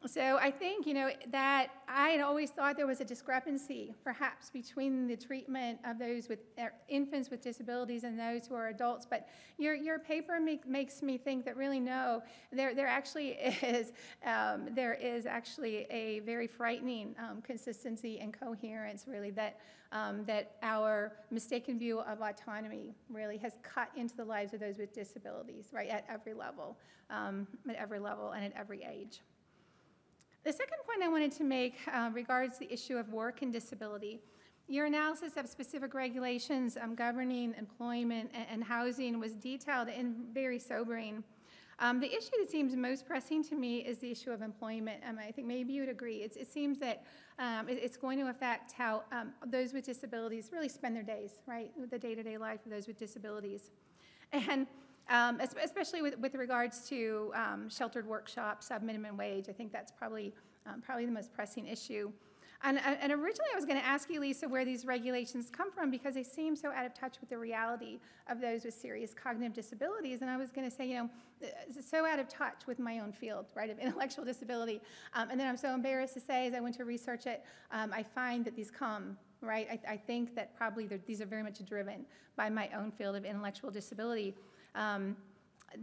So I think, you know, that I had always thought there was a discrepancy, perhaps, between the treatment of those with uh, infants with disabilities and those who are adults. But your, your paper make, makes me think that really no, there, there actually *laughs* is, um, there is actually a very frightening um, consistency and coherence, really, that, um, that our mistaken view of autonomy really has cut into the lives of those with disabilities, right, at every level, um, at every level and at every age. The second point I wanted to make uh, regards the issue of work and disability. Your analysis of specific regulations um, governing employment and, and, housing was detailed and very sobering. Um, the issue that seems most pressing to me is the issue of employment. Um, I think maybe you would agree. It's, it seems that um, it, it's going to affect how um, those with disabilities really spend their days, right? The day to day life of those with disabilities. And um, especially with, with regards to um, sheltered workshops, minimum wage, I think that's probably, um, probably the most pressing issue. And, and originally I was going to ask you, Lisa, where these regulations come from because they seem so out of touch with the reality of those with serious cognitive disabilities. And I was going to say, you know, so out of touch with my own field, right, of *laughs* intellectual disability. Um, and then I'm so embarrassed to say, as I went to research it, um, I find that these come right? I, I think that probably these are very much driven by my own field of intellectual disability. Um,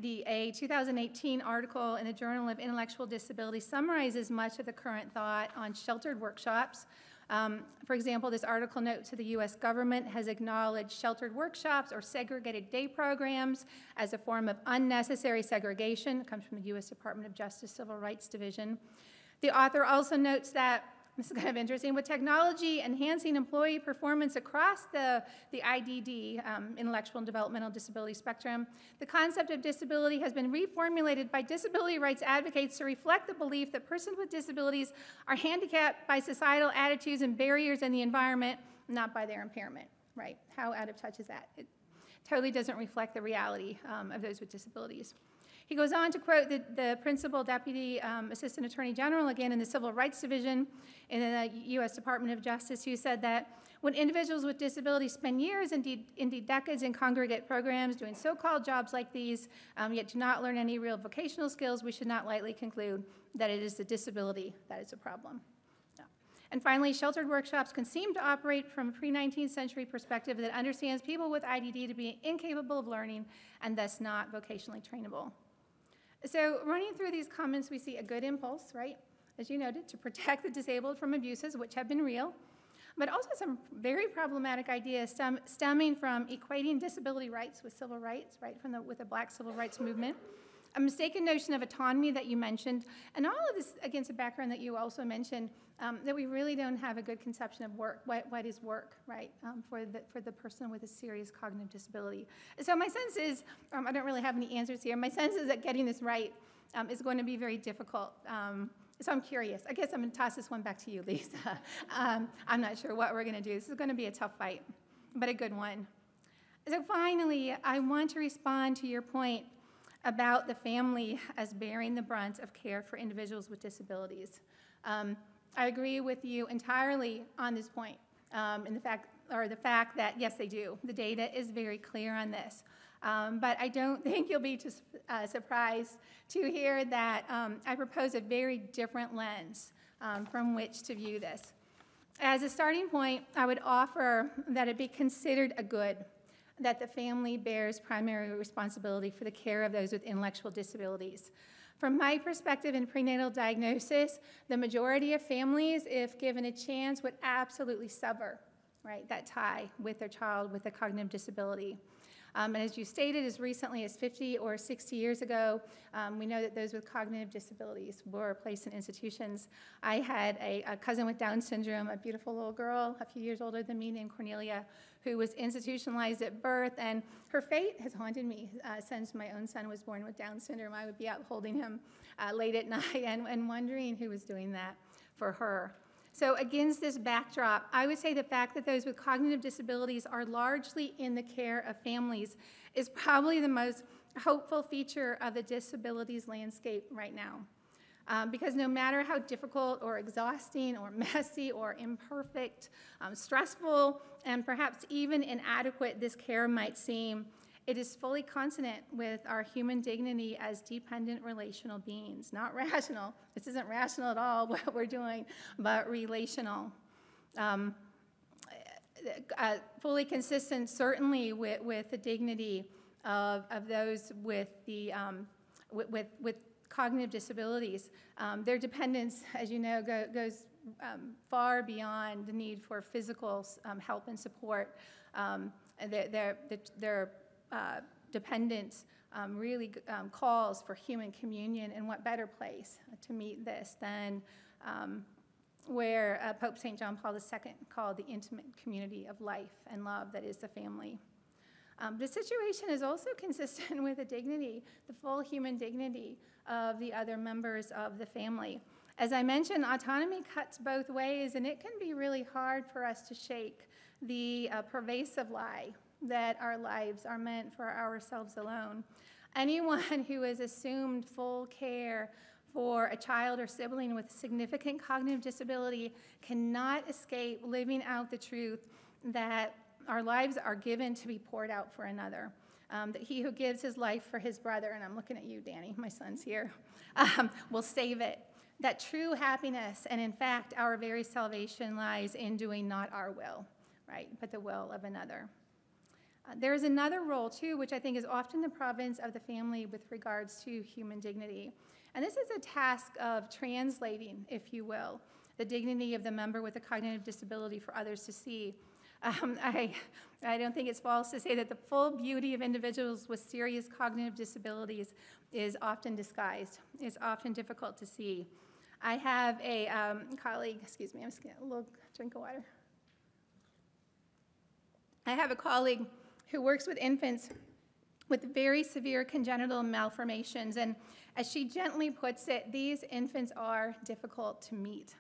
the, a 2018 article in the Journal of Intellectual Disability summarizes much of the current thought on sheltered workshops. Um, for example, this article notes that the U.S. government has acknowledged sheltered workshops or segregated day programs as a form of unnecessary segregation. It comes from the U.S. Department of Justice Civil Rights Division. The author also notes that this is kind of interesting. With technology enhancing employee performance across the, the IDD, um, intellectual and developmental disability spectrum, the concept of disability has been reformulated by disability rights advocates to reflect the belief that persons with disabilities are handicapped by societal attitudes and barriers in the environment, not by their impairment, right? How out of touch is that? It totally doesn't reflect the reality um, of those with disabilities. He goes on to quote the, the principal deputy um, assistant attorney general, again in the Civil Rights Division in the U.S. Department of Justice, who said that when individuals with disabilities spend years, indeed, indeed decades, in congregate programs doing so called jobs like these, um, yet do not learn any real vocational skills, we should not lightly conclude that it is the disability that is a problem. And finally, sheltered workshops can seem to operate from a pre 19th century perspective that understands people with IDD to be incapable of learning and thus not vocationally trainable. So running through these comments, we see a good impulse, right? As you noted, to protect the disabled from abuses, which have been real, but also some very problematic ideas stem, stemming from equating disability rights with civil rights, right, from the, with the black civil rights movement a mistaken notion of autonomy that you mentioned, and all of this against a background that you also mentioned, um, that we really don't have a good conception of work, what, what is work, right, um, for, the, for the person with a serious cognitive disability. So my sense is, um, I don't really have any answers here, my sense is that getting this right um, is going to be very difficult. Um, so I'm curious. I guess I'm going to toss this one back to you, *laughs* Lisa. Um, I'm not sure what we're going to do. This is going to be a tough fight, but a good one. So finally, I want to respond to your point about the family as bearing the brunt of care for individuals with disabilities. Um, I agree with you entirely on this point, um, in the fact, or the fact that yes, they do. The data is very clear on this. Um, but I don't *laughs* think you'll be uh, surprised to hear that um, I propose a very different lens um, from which to view this. As a starting point, I would offer that it be considered a good that the family bears primary responsibility for the care of those with intellectual disabilities. From my perspective in prenatal diagnosis, the majority of families, if given a chance, would absolutely sever right, that tie with their child with a cognitive disability. Um, and as you stated, as recently as 50 or 60 years ago, um, we know that those with cognitive disabilities were placed in institutions. I had a, a, cousin with Down syndrome, a beautiful little girl, a few years older than me, named Cornelia, who was institutionalized at birth, and her fate has haunted me uh, since my own son was born with Down syndrome. I would be out holding him uh, late at *laughs* night and, and wondering who was doing that for her. So, against this backdrop, I would say the fact that those with cognitive disabilities are largely in the care of families is probably the most hopeful feature of the disabilities landscape right now. Um, because no matter how difficult or exhausting or *laughs* messy or imperfect, um, stressful, and perhaps even inadequate this care might seem, it is fully consonant with our human dignity as dependent relational beings, not *laughs* rational. This isn't rational at all, *laughs* what we're doing, but relational. Um, uh, fully consistent, certainly, with, with the dignity of, of those with, the, um, with, with, with, cognitive disabilities. Um, their dependence, as you know, go, goes um, far beyond the need for physical um, help and support. Um, their, their, their uh, dependence um, really um, calls for human communion, and what better place to meet this than where uh, Pope St. John Paul II called the intimate community of life and love that is the family. Um, the situation is also *laughs* consistent with the dignity, the full human dignity of the other members of the family. As I mentioned, autonomy cuts both ways, and it can be really hard for us to shake the uh, pervasive lie that our lives are meant for ourselves alone. Anyone *laughs* who has assumed full care for a child or sibling with significant cognitive disability cannot escape living out the truth that our lives are given to be poured out for another. Um, that he who gives his life for his brother, and I'm looking at you, Danny, my son's here, *laughs* um, will save it. That true happiness, and in fact, our very salvation lies in doing not our will, right, but the will of another. Uh, there is another role, too, which I think is often the province of the family with regards to human dignity. And this is a task of translating, if you will, the dignity of the member with a cognitive disability for others to see. Um, *laughs* I, I don't think it's false to say that the full beauty of individuals with serious cognitive disabilities is often disguised, is often difficult to see. I have a um, colleague, excuse me, I'm just getting a little drink of water. I have a colleague who works with infants with very severe congenital malformations. And as she gently puts it, these infants are difficult to meet.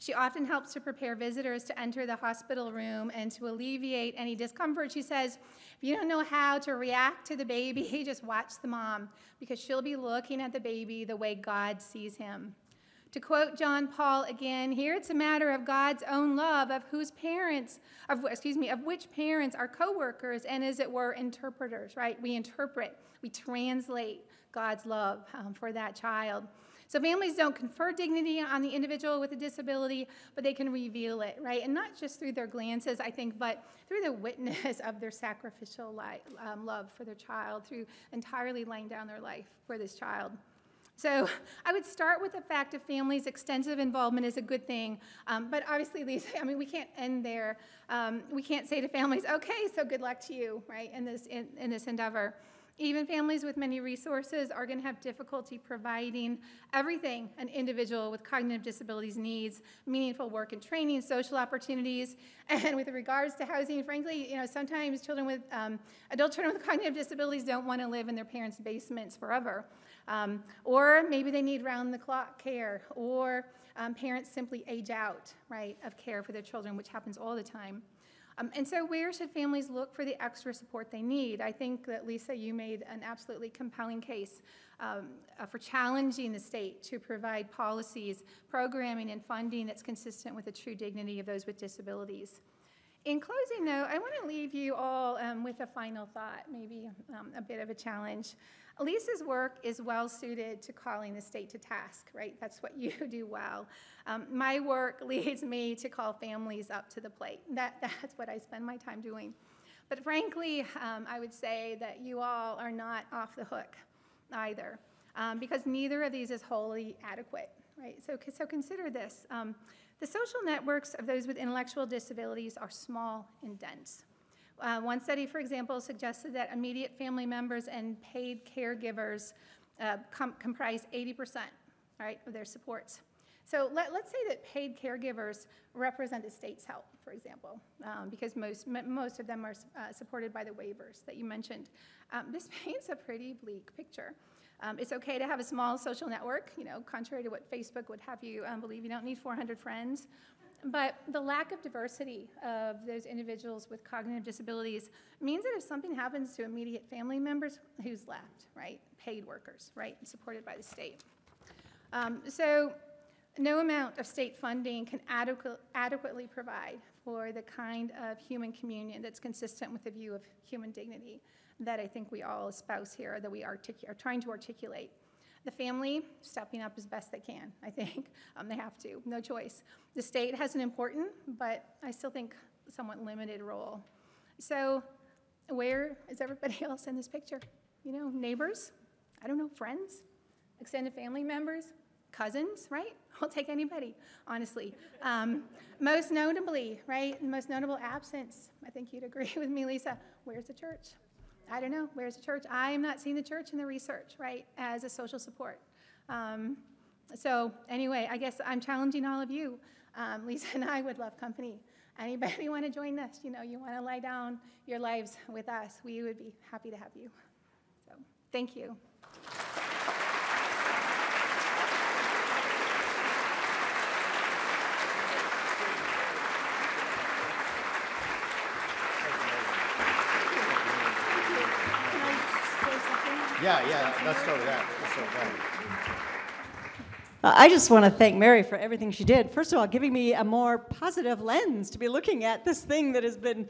She often helps to prepare visitors to enter the hospital room and to alleviate any discomfort. She says, if you don't know how to react to the baby, *laughs* just watch the mom because she'll be looking at the baby the way God sees him. To quote John Paul again, here it's a matter of God's own love of whose parents, of excuse me, of which parents are co-workers and as it were interpreters, right? We interpret, we translate God's love um, for that child. So families don't confer dignity on the individual with a disability, but they can reveal it, right? And not just through their glances, I think, but through the witness *laughs* of their sacrificial li- um, love for their child, through entirely laying down their life for this child. So *laughs* I would start with the fact of families' extensive involvement is a good thing. Um, but obviously, Lisa, *laughs* I mean, we can't end there. Um, we can't say to families, okay, so good luck to you, right, in this, in, in this endeavor. Even families with many resources are going to have difficulty providing everything an individual with cognitive disabilities needs meaningful work and training, social opportunities. *laughs* And with regards to housing, frankly, you know, sometimes children with um, adult children with cognitive disabilities don't want to live in their parents' basements forever. Um, or maybe they need round the clock care, or um, parents simply age out, right, of care for their children, which happens all the time. Um, and so, where should families look for the extra support they need? I think that, Lisa, you made an absolutely compelling case um, uh, for challenging the state to provide policies, programming, and funding that's consistent with the true dignity of those with disabilities. In closing, though, I want to leave you all um, with a final thought, maybe um, a bit of a challenge. Elisa's work is well suited to calling the state to task, right? That's what *laughs* you do well. Um, my work *laughs* leads me to call families up to the plate. That, *laughs* that's what I spend my time doing. But frankly, um, I would say that you all are not off the hook either, um, because neither of these is wholly adequate, right? So, so consider this. The social networks of those with intellectual disabilities are small and dense. Uh, one study, for example, suggested that immediate family members and paid caregivers uh, com comprise 80% right, of their supports. So let, us say that paid caregivers represent the state's help, for example, um, because most, most of them are uh, supported by the waivers that you mentioned. Um, this *laughs* paints a pretty bleak picture. Um, it's okay to have a small social network, you know, contrary to what Facebook would have you um, believe. You don't need 400 friends but the lack of diversity of those individuals with cognitive disabilities means that if something happens to immediate family members, who's left, right? Paid workers, right? Supported by the state. Um, so no amount of state funding can adequ adequately provide for the kind of human communion that's consistent with the view of human dignity that I think we all espouse here, that we are trying to articulate. The family stepping up as best they can, I think. *laughs* Um, they have to, no choice. The state has an important, but I still think somewhat limited role. So where is everybody *laughs* else in this picture? You know, neighbors? I don't know, friends? Extended family members? Cousins, right? *laughs* I'll take anybody, honestly. Um, most notably, right, most notable absence, I think you'd agree with me, Lisa, where's the church? I don't know, where's the church? I am not seeing the church in the research, right, as a social support. Um, so anyway, I guess I'm challenging all of you. Um, Lisa and I would love company anybody *laughs* want to join us, you know, you want to lie down your lives with us, we would be happy to have you. So, thank you. Can I say something? Yeah, yeah, let's start with that. Let's start with that. I just want to thank Mary for everything she did. First of all, giving me a more positive lens to be looking at this thing that has been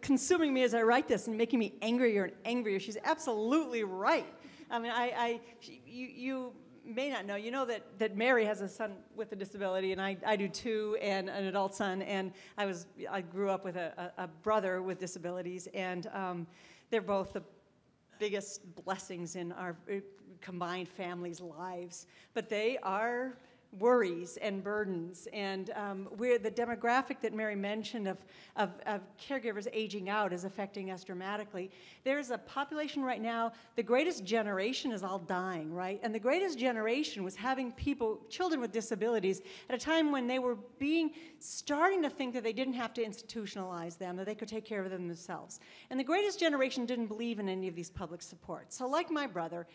consuming me as I write this and making me angrier and angrier. She's absolutely right. I mean, I, I you, you may not know, you know that, that Mary has a son with a disability, and I, I do too, and an adult son. And I was, I grew up with a, a, a brother with disabilities, and um, they're both the biggest blessings in our uh, combined families' lives, but they are worries and burdens. And um, we're, the demographic that Mary mentioned of, of, of caregivers aging out is affecting us dramatically. There's a population right now, the greatest generation is all dying, right? And the greatest generation was having people, children with disabilities, at a time when they were being, starting to think that they didn't have to institutionalize them, that they could take care of them themselves. And the greatest generation didn't believe in any of these public supports. So, like my brother,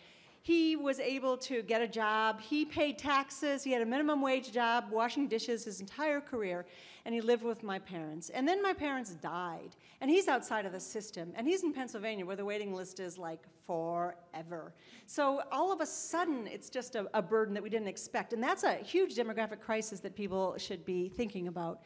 he was able to get a job. He paid taxes. He had a minimum wage job, washing dishes his entire career, and he lived with my parents. And then my parents died, and he's outside of the system. And he's in Pennsylvania, where the waiting list is like forever. So all of a sudden, it's just a, a burden that we didn't expect. And that's a huge demographic crisis that people should be thinking about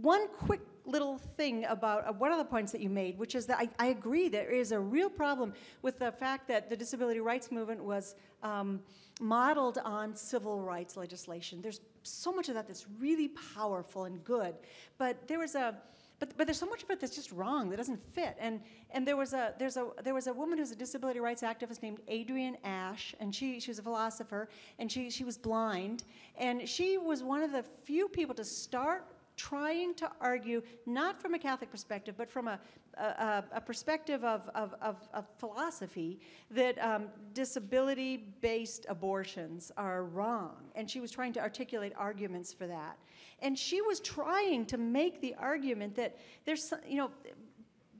one quick little thing about uh, one of the points that you made, which is that I, I agree there is a real problem with the fact that the disability rights movement was um, modeled on civil rights legislation. There's so much of that that's really powerful and good, but there was a but, but there's so much of it that's just wrong that doesn't fit and and there was a there's a there was a woman who's a disability rights activist named Adrienne Asch and she she was a philosopher and she she was blind and she was one of the few people to start trying to argue, not from a Catholic perspective, but from a, a, a perspective of, of, of, of, philosophy, that um, disability based abortions are wrong. And she was trying to articulate arguments for that. And she was trying to make the argument that there's, you know,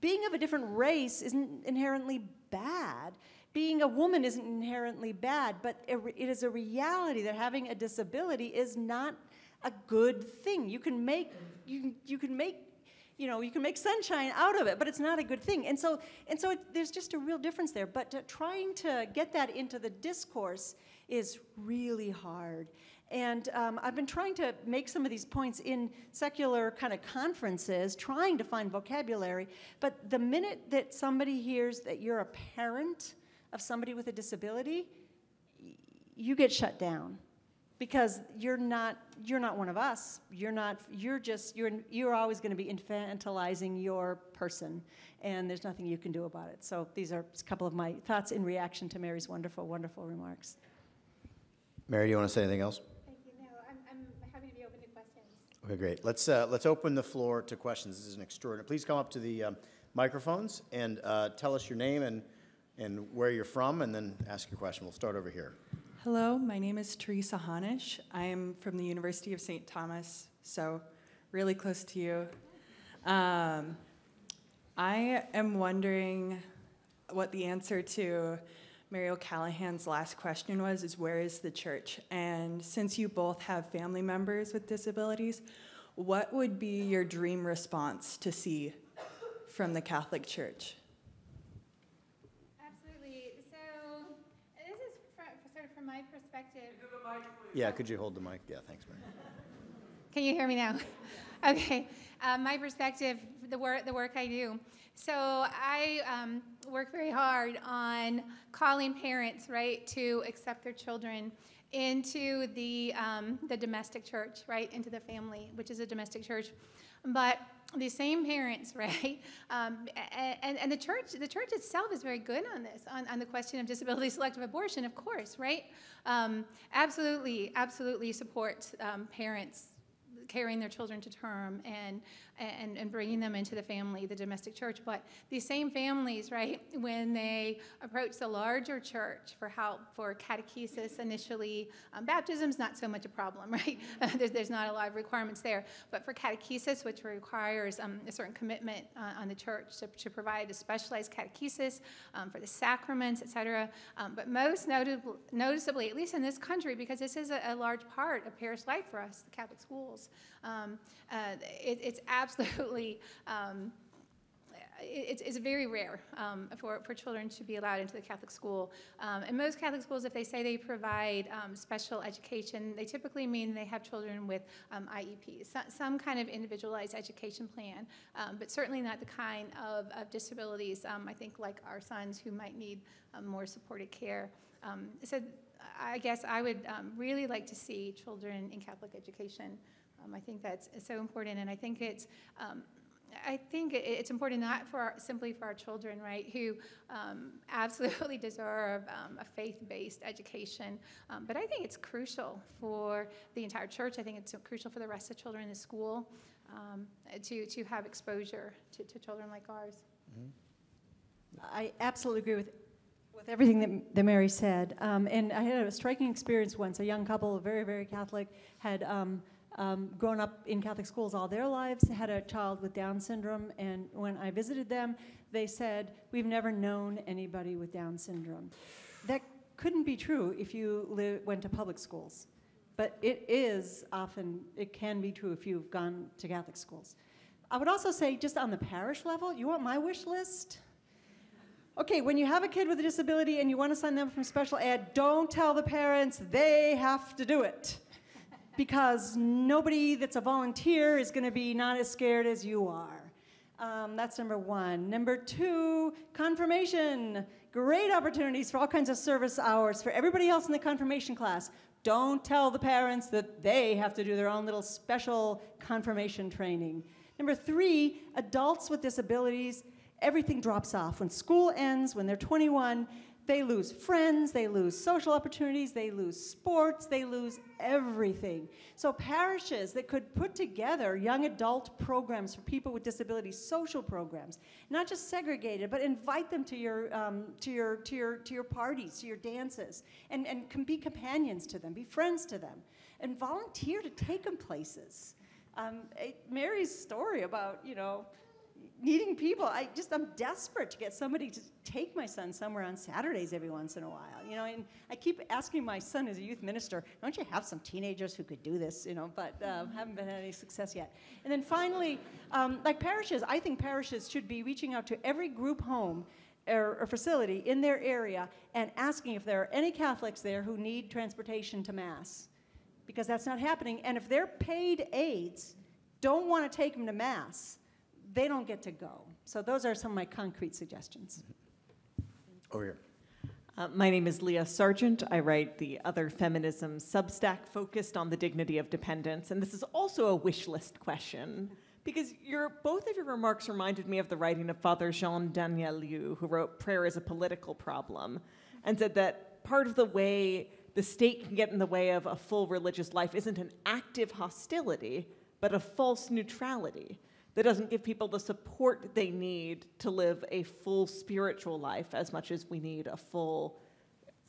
being of a different race isn't inherently bad being a woman isn't inherently bad, but it is a reality that having a disability is not a good thing. You can make you you can make you know you can make sunshine out of it, but it's not a good thing. And so and so it, there's just a real difference there. But to, trying to get that into the discourse is really hard. And um, I've been trying to make some of these points in secular kind of conferences, trying to find vocabulary. But the minute that somebody hears that you're a parent of somebody with a disability, you get shut down because you're not you're not one of us you're not you're just you're you're always going to be infantilizing your person and there's nothing you can do about it so these are a couple of my thoughts in reaction to mary's wonderful wonderful remarks Mary, do you want to say anything else? Thank you. No, I'm, I'm happy to be open to questions. Okay, great. Let's, uh, let's open the floor to questions. This is an extraordinary. Please come up to the um, microphones and uh, tell us your name and, and where you're from, and then ask your question. We'll start over here. Hello, my name is Teresa Hanish. I am from the University of St. Thomas, so really close to you. Um, I am wondering what the answer to Mary O'Callaghan's last question was is where is the church? And since you both have family members with disabilities, what would be your dream response to see from the Catholic Church? Absolutely. So this is fr- sort of from my perspective. Yeah, could you hold the mic? Yeah, thanks, Mary. Can you hear me now? *laughs* okay. Um, my perspective, the work, the work I do. So I um, work very hard on calling parents, right, to accept their children into the um, the domestic church, right, into the family, which is a domestic church. But these same parents, *laughs* right, um, and, and the church, the church itself is very good on this, on, on the question of disability selective abortion, of course, right? Um, absolutely, absolutely supports um, parents carrying their children to term and, and, and bringing them into the family, the domestic church. But these same families, right, when they approach the larger church for help for catechesis initially, um, baptism's not so much a problem, *laughs* right? *laughs* there's, there's not a lot of requirements there. But for catechesis, which requires um, a certain commitment uh, on the church to, to provide a specialized catechesis um, for the sacraments, et cetera. Um, but most notably, noticeably, at least in this country, because this is a, a large part of parish life for us, the Catholic schools, um, uh, it, it's absolutely um, it's, it's very rare um, for, for children to be allowed into the Catholic school. Um, and most Catholic schools, if they say they provide um, special education, they typically mean they have children with um, IEPs, so, some kind of individualized education plan, um, but certainly not the kind of, of disabilities, um, I think, like our sons who might need more supported care. so I guess I would really like to see children in Catholic education. I think that's so important, and I think it's I think it's important not for our, simply for our children, right, who um, *laughs* absolutely deserve um, a faith-based education, um, but I think it's crucial for the entire church. I think it's crucial for the rest of children in the school um, to to have exposure to, to children like ours. Mm-hmm. I absolutely agree with with everything that, that Mary said. Um, and I had a striking experience once. A young couple, very, very Catholic, had um, grown up in Catholic schools all their lives, had a child with Down syndrome, and when I visited them, they said, We've never known anybody with Down syndrome. That couldn't be true if you went to public schools, but it is often, it can be true if you've gone to Catholic schools. I would also say, just on the parish level, you want my wish list? Okay, when you have a kid with a disability and you want to sign them from special ed, don't tell the parents they have to do it because nobody that's a volunteer is going to be not as scared as you are. Um, that's number one. Number two, confirmation. Great opportunities for all kinds of service hours for everybody else in the confirmation class. Don't tell the parents that they have to do their own little special confirmation training. Number three, adults with disabilities, everything drops off. When school ends, when they're 21, they lose friends, they lose social opportunities, they lose sports, they lose everything. So, parishes that could put together young adult programs for people with disabilities, social programs, not just segregated, but invite them to your, um, to your, to your, to your parties, to your dances, and, and can be companions to them, be friends to them, and volunteer to take them places. Um, Mary's story about, you know, needing people. I just I'm desperate to get somebody to take my son somewhere on Saturdays every once in a while. You know, and I keep asking my son as a youth minister, don't you have some teenagers who could do this? You know, but uh, haven't been any success yet. And then finally, um, like parishes, I think parishes should be reaching out to every group home. Or, or facility in their area and asking if there are any Catholics there who need transportation to Mass because that's not happening. And if their paid aides don't want to take them to Mass, they don't get to go. So those are some of my concrete suggestions. Over here. Uh, my name is Leah Sargeant. I write the Other Feminism Substack focused on the dignity of dependence. And this is also a wish list question because your, both of your remarks reminded me of the writing of Father Jean Daniélou, who wrote Prayer as a Political Problem, and said that part of the way the state can get in the way of a full religious life isn't an active hostility, but a false neutrality that doesn't give people the support they need to live a full spiritual life as much as we need a full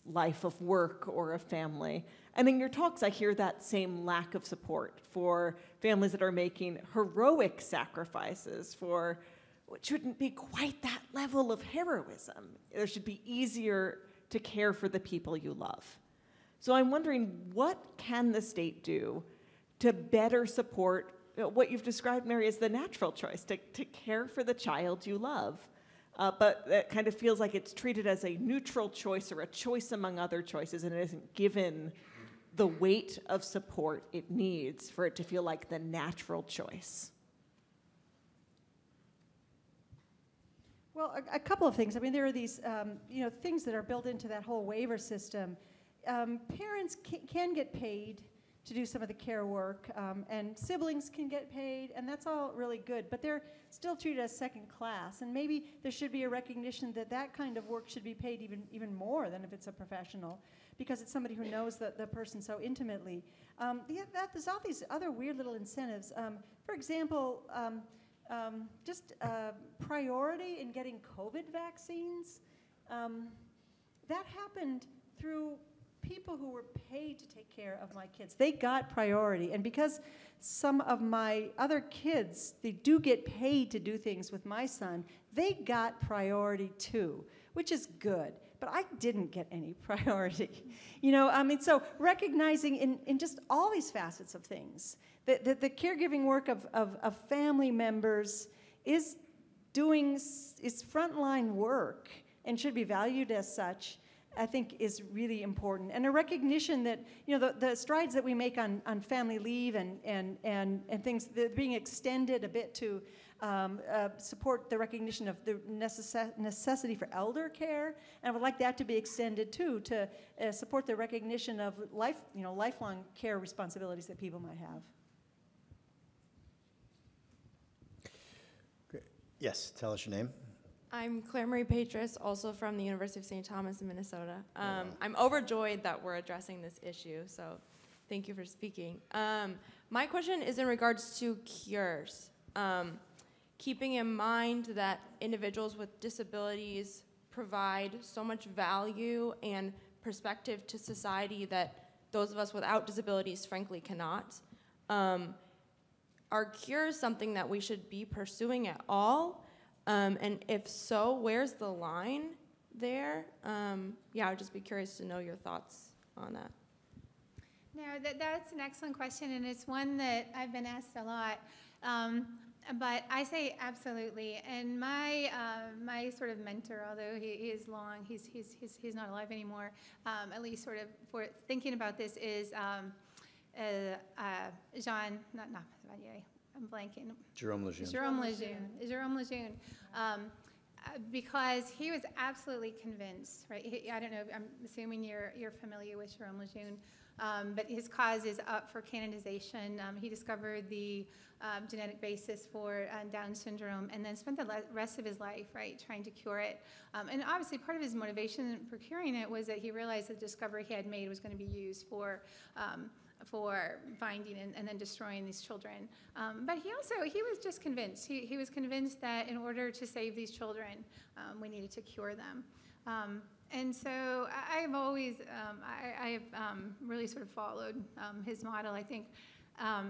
life of work or a family. And in your talks, I hear that same lack of support for families that are making heroic sacrifices for what shouldn't be quite that level of heroism. There should be easier to care for the people you love. So I'm wondering what can the state do to better support what you've described, Mary, is the natural choice to, to care for the child you love. Uh, but it kind of feels like it's treated as a neutral choice or a choice among other choices, and it isn't given the weight of support it needs for it to feel like the natural choice. Well, a, a couple of things. I mean, there are these, um, you know, things that are built into that whole waiver system. Um, parents can, can, get paid to do some of the care work, um, and siblings can get paid, and that's all really good. But they're still treated as second class, and maybe there should be a recognition that that kind of work should be paid even even more than if it's a professional, because it's somebody who knows the, the person so intimately. Um, the, that, there's all these other weird little incentives. Um, for example. Um, um, just uh, priority in getting COVID vaccines. Um, that happened through people who were paid to take care of my kids. They got priority. And because some of my other kids, they do get paid to do things with my son, they got priority too, which is good. But I didn't get any *laughs* priority. You know, I mean, so recognizing in, in just all these facets of things that the, the caregiving work of, of, of family members is doing, is frontline work and should be valued as such. I think is really important. And a recognition that, you know, the, the strides that we make on, on family leave and, and, and, and things that being extended a bit to um, uh, support the recognition of the necess- necessity for elder care. And I would like that to be extended too, to uh, support the recognition of life, you know, lifelong care responsibilities that people might have. Yes, tell us your name. I'm Claire Marie Patris, also from the University of St. Thomas in Minnesota. Um, I'm overjoyed that we're addressing this issue, so thank you for speaking. Um, my question is in regards to cures. Um, keeping in mind that individuals with disabilities provide so much value and perspective to society that those of us without disabilities frankly cannot. Um, are cures something that we should be pursuing at all? Um, and if so, where's the line there? Um, yeah, I'd just be curious to know your thoughts on that. No, that, that's an excellent question, and it's one that I've been asked a lot. Um, but I say absolutely. And my uh, my sort of mentor, although he, is long, he's, he's, he's, he's not alive anymore, um, at least sort of for thinking about this, is um, uh, uh, Jean, not, not Vanier, I'm blanking. Jerome Lejeune. Jerome Lejeune. Jerome Lejeune. Um, uh, because he was absolutely convinced, right? He, I don't know, I'm assuming you're, you're familiar with Jerome Lejeune, um, but his cause is up for canonization. Um, he discovered the um, genetic basis for uh, Down syndrome and then spent the rest of his life, right, trying to cure it. Um, and obviously, part of his motivation for curing it was that he realized the discovery he had made was going to be used for um, for finding and, and, then destroying these children. Um, but he also, he was just convinced. He, he was convinced that in order to save these children, um, we needed to cure them. Um, and so I, have always, um, I, have um, really sort of followed um, his model. I think,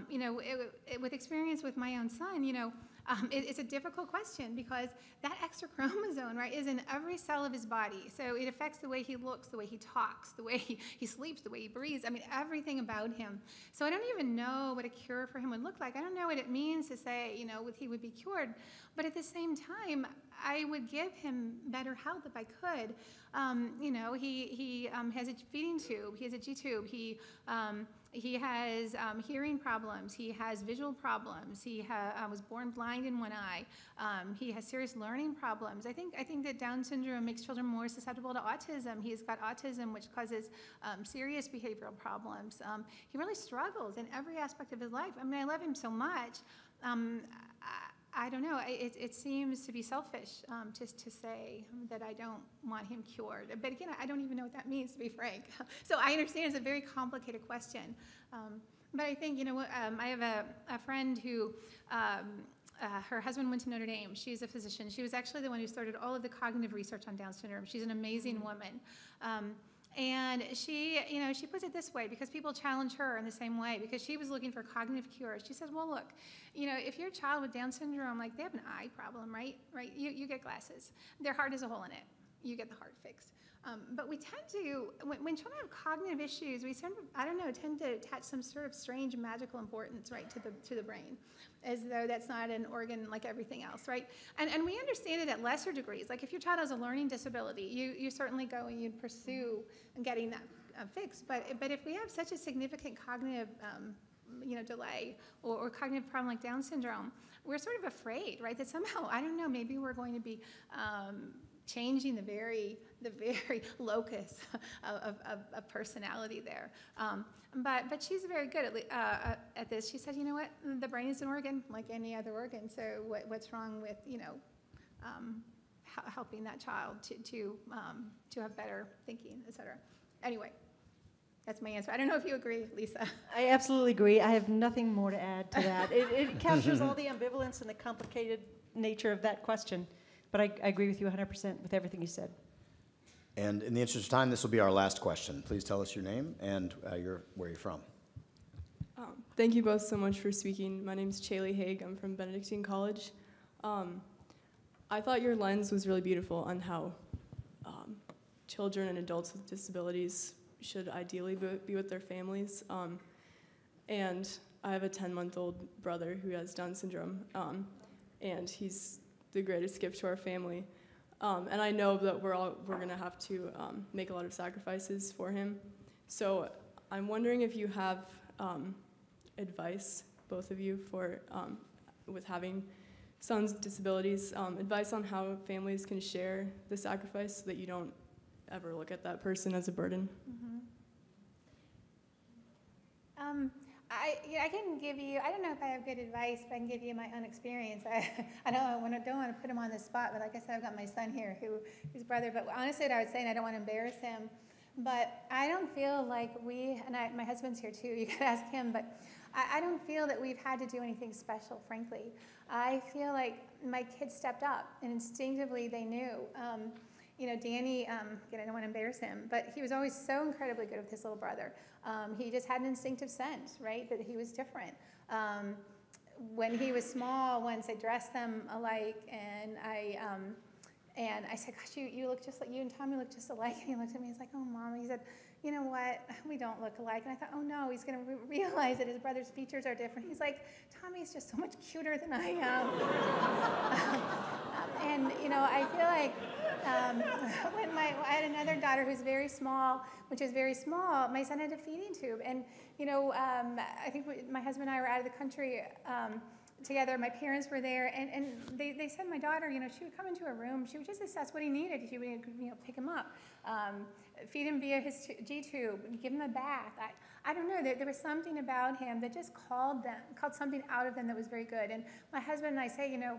you know, it, it, with experience with my own son, you know, um, it, it's a difficult question because that extra *laughs* chromosome, right, is in every cell of his body. So it affects the way he looks, the way he talks, the way he, *laughs* he sleeps, the way he breathes. I mean, everything about him. So I don't even know what a cure for him would look like. I don't know what it means to say, you know, he would be cured. But at the same time, I would give him better health if I could. Um, you know, he, he um, has a feeding tube, he has a G tube, he um, he has um, hearing problems. He has visual problems. He ha- uh, was born blind in one eye. Um, he has serious learning problems. I think I think that Down syndrome makes children more susceptible to autism. He's got autism, which causes um, serious behavioral problems. Um, he really struggles in every aspect of his life. I mean, I love him so much. Um, I don't know. It, it seems to be selfish um, just to say that I don't want him cured. But again, I don't even know what that means, to be frank. *laughs* so I understand it's a very complicated question. Um, but I think, you know, um, I have a, a friend who, um, uh, her husband went to Notre Dame. She's a physician. She was actually the one who started all of the cognitive research on Down syndrome. She's an amazing woman. And she, you know, she puts it this way because people challenge her in the same way because she was looking for cognitive cures. She says, well, look, you know, if you're a child with Down syndrome, like they have an eye problem, right? Right? You, you get glasses. Their heart has a hole in it. You get the heart fixed. Um, but we tend to, when, when, children have cognitive issues, we sort of, I don't know, tend to attach some sort of strange magical importance, right, to the, to the brain, as though that's not an organ like everything else, right? And, and we understand it at lesser degrees. Like if your child has a learning disability, you, you certainly go and you pursue getting that uh, fixed. But, but if we have such a significant cognitive um, you know, delay or, or, cognitive problem like Down syndrome, we're sort of afraid, right? That somehow, I don't know, maybe we're going to be um, changing the very the very *laughs* locus of, of, of personality there. Um, but but she's very good at, le- uh, uh, at this. She said, you know what, the brain is an organ like any other organ. So what, what's wrong with you know um, h- helping that child to to um, to have better thinking, et cetera. Anyway, that's my answer. I don't know if you agree, Lisa. I absolutely agree. I have nothing more to add to that. It, it captures all the *laughs* ambivalence and the complicated nature of that question. But I, I agree with you 100% with everything you said. And in the interest of time, this will be our last question. Please tell us your name and uh, your, where you're from. Um, thank you both so much for speaking. My name is Chaley Haig. I'm from Benedictine College. Um, I thought your lens was really beautiful on how um, children and adults with disabilities should ideally be, be with their families. Um, and I have a 10 month old brother who has Down syndrome, um, and he's the greatest gift to our family. Um, and I know that we're all we're gonna have to um, make a lot of sacrifices for him. So I'm wondering if you have um, advice, both of you, for um, with having sons with disabilities, um, advice on how families can share the sacrifice so that you don't ever look at that person as a burden. Um, I, yeah, I can give you, I don't know if I have good advice, but I can give you my own experience. *laughs* I, I don't want to, don't want to put him on the spot, but like I said, I've got my son here, who, his brother, but honestly, I would say, and I don't want to embarrass him, but I don't feel like we, and I, my husband's here too, *laughs* you could ask him, but I, I don't feel that we've had to do anything special, frankly. I feel like my kids stepped up, and instinctively they knew. Um, you know, Danny, um, again, I don't want to embarrass him, but he was always so incredibly good with his little brother. Um, he just had an instinctive sense, right, that he was different. Um, when he was small, once I dressed them alike, and I, um, and I said, "Gosh, you, you look just like you and Tommy look just alike." And *laughs* he looked at me. He's like, "Oh, mom." He said, "You know what? *laughs* We don't look alike." And I thought, "Oh no, he's going to re- realize that his brother's features are different." He's like, "Tommy's just so much cuter than I am." *laughs* and you know, I feel like um, *laughs* when my I had another daughter who's very small, which is very small. My son had a feeding tube, and you know, um, I think we, my husband and I were out of the country. Um, together my parents were there and, and they, they said my daughter you know she would come into a room she would just assess what he needed she would you know pick him up um, feed him via his g-tube give him a bath i, I don't know there, there was something about him that just called them called something out of them that was very good and my husband and i say you know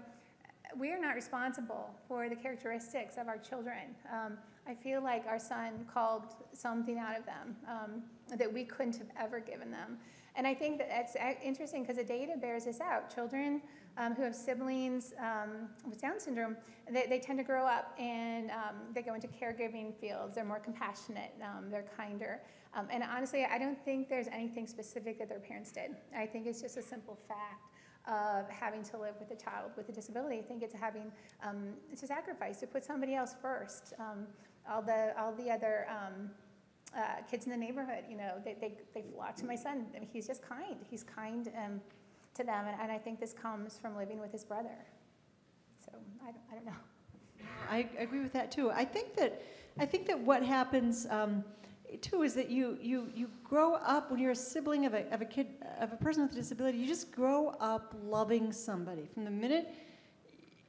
we are not responsible for the characteristics of our children. Um, I feel like our son called something out of them um, that we couldn't have ever given them. And I think that that's interesting because the data bears this out. Children um, who have siblings um, with Down syndrome, they, they tend to grow up and um, they go into caregiving fields. They're more compassionate, um, they're kinder. Um, and honestly, I don't think there's anything specific that their parents did. I think it's just a simple fact of having to live with a child with a disability. I think it's having um, it's a sacrifice to put somebody else first. Um, all the all the other um, uh, kids in the neighborhood, you know, they, they, they flock to my son. He's just kind. He's kind um, to them, and, and I think this comes from living with his brother. So I don't, I don't know. I agree with that too. I think that I think that what happens um, too is that you you you grow up when you're a sibling of a of a kid of a person with a disability. You just grow up loving somebody from the minute.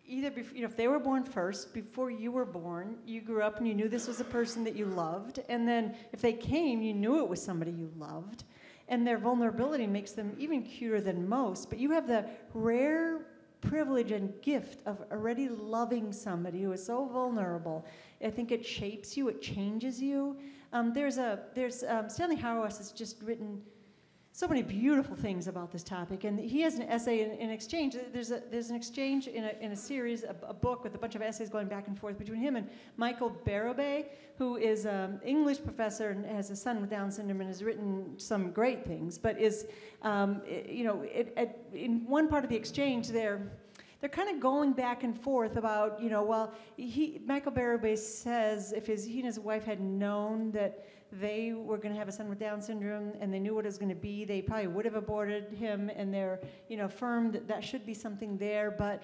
Either bef- you know, if they were born first, before you were born, you grew up and you knew this was a person that you loved, and then if they came, you knew it was somebody you loved, and their vulnerability makes them even cuter than most. But you have the rare privilege and gift of already loving somebody who is so vulnerable. I think it shapes you, it changes you. Um, there's a there's um, Stanley Hauerwas has just written so many beautiful things about this topic, and he has an essay in, in exchange. There's a there's an exchange in a, in a series, a, a book with a bunch of essays going back and forth between him and Michael Bérubé, who is an English professor and has a son with Down syndrome and has written some great things, but is um, i- you know it, it, in one part of the exchange there they're kind of going back and forth about, you know, well, he, Michael Bérubé says if his, he and his wife had known that they were going to have a son with Down syndrome and they knew what it was going to be, they probably would have aborted him, and they're, you know, firm that that should be something there, but.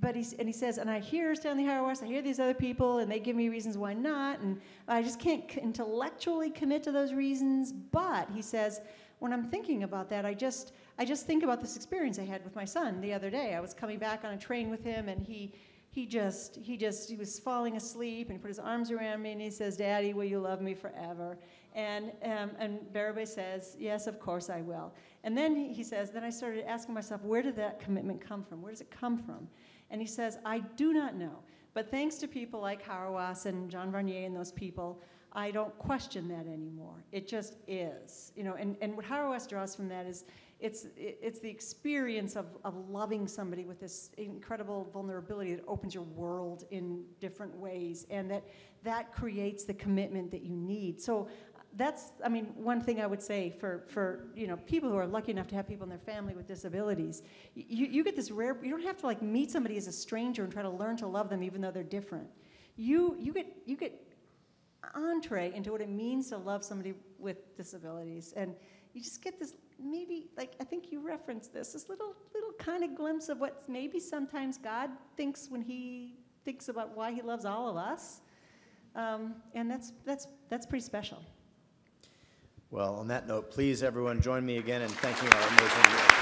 But he's, and he says, and I hear Stanley Hauerwas, I hear these other people, and they give me reasons why not, and I just can't intellectually commit to those reasons. But he says, when I'm thinking about that, I just, I just think about this experience I had with my son the other day. I was coming back on a train with him, and he he just, he just, he was falling asleep and he put his arms around me and he says, Daddy, will you love me forever? And, um, and Bérubé says, Yes, of course I will. And then he, he says, Then I started asking myself, Where did that commitment come from? Where does it come from? And he says, I do not know. But thanks to people like Hauerwas and John Vanier and those people, I don't question that anymore. It just is. You know, and, and what Hauerwas draws from that is it's, it's the experience of, of loving somebody with this incredible vulnerability that opens your world in different ways and that that creates the commitment that you need. So uh, that's, I mean, one thing I would say for, for, you know, people who are lucky enough to have people in their family with disabilities, you, you get this rare, you don't have to like meet somebody as a stranger and try to learn to love them even though they're different. You, you get, you get entree into what it means to love somebody with disabilities. And you just get this maybe like I think you referenced this, this little little kind of glimpse of what maybe sometimes God thinks when he thinks about why he loves all of us. Um, and that's that's that's pretty special. Well, on that note, please everyone join me again in thanking our amazing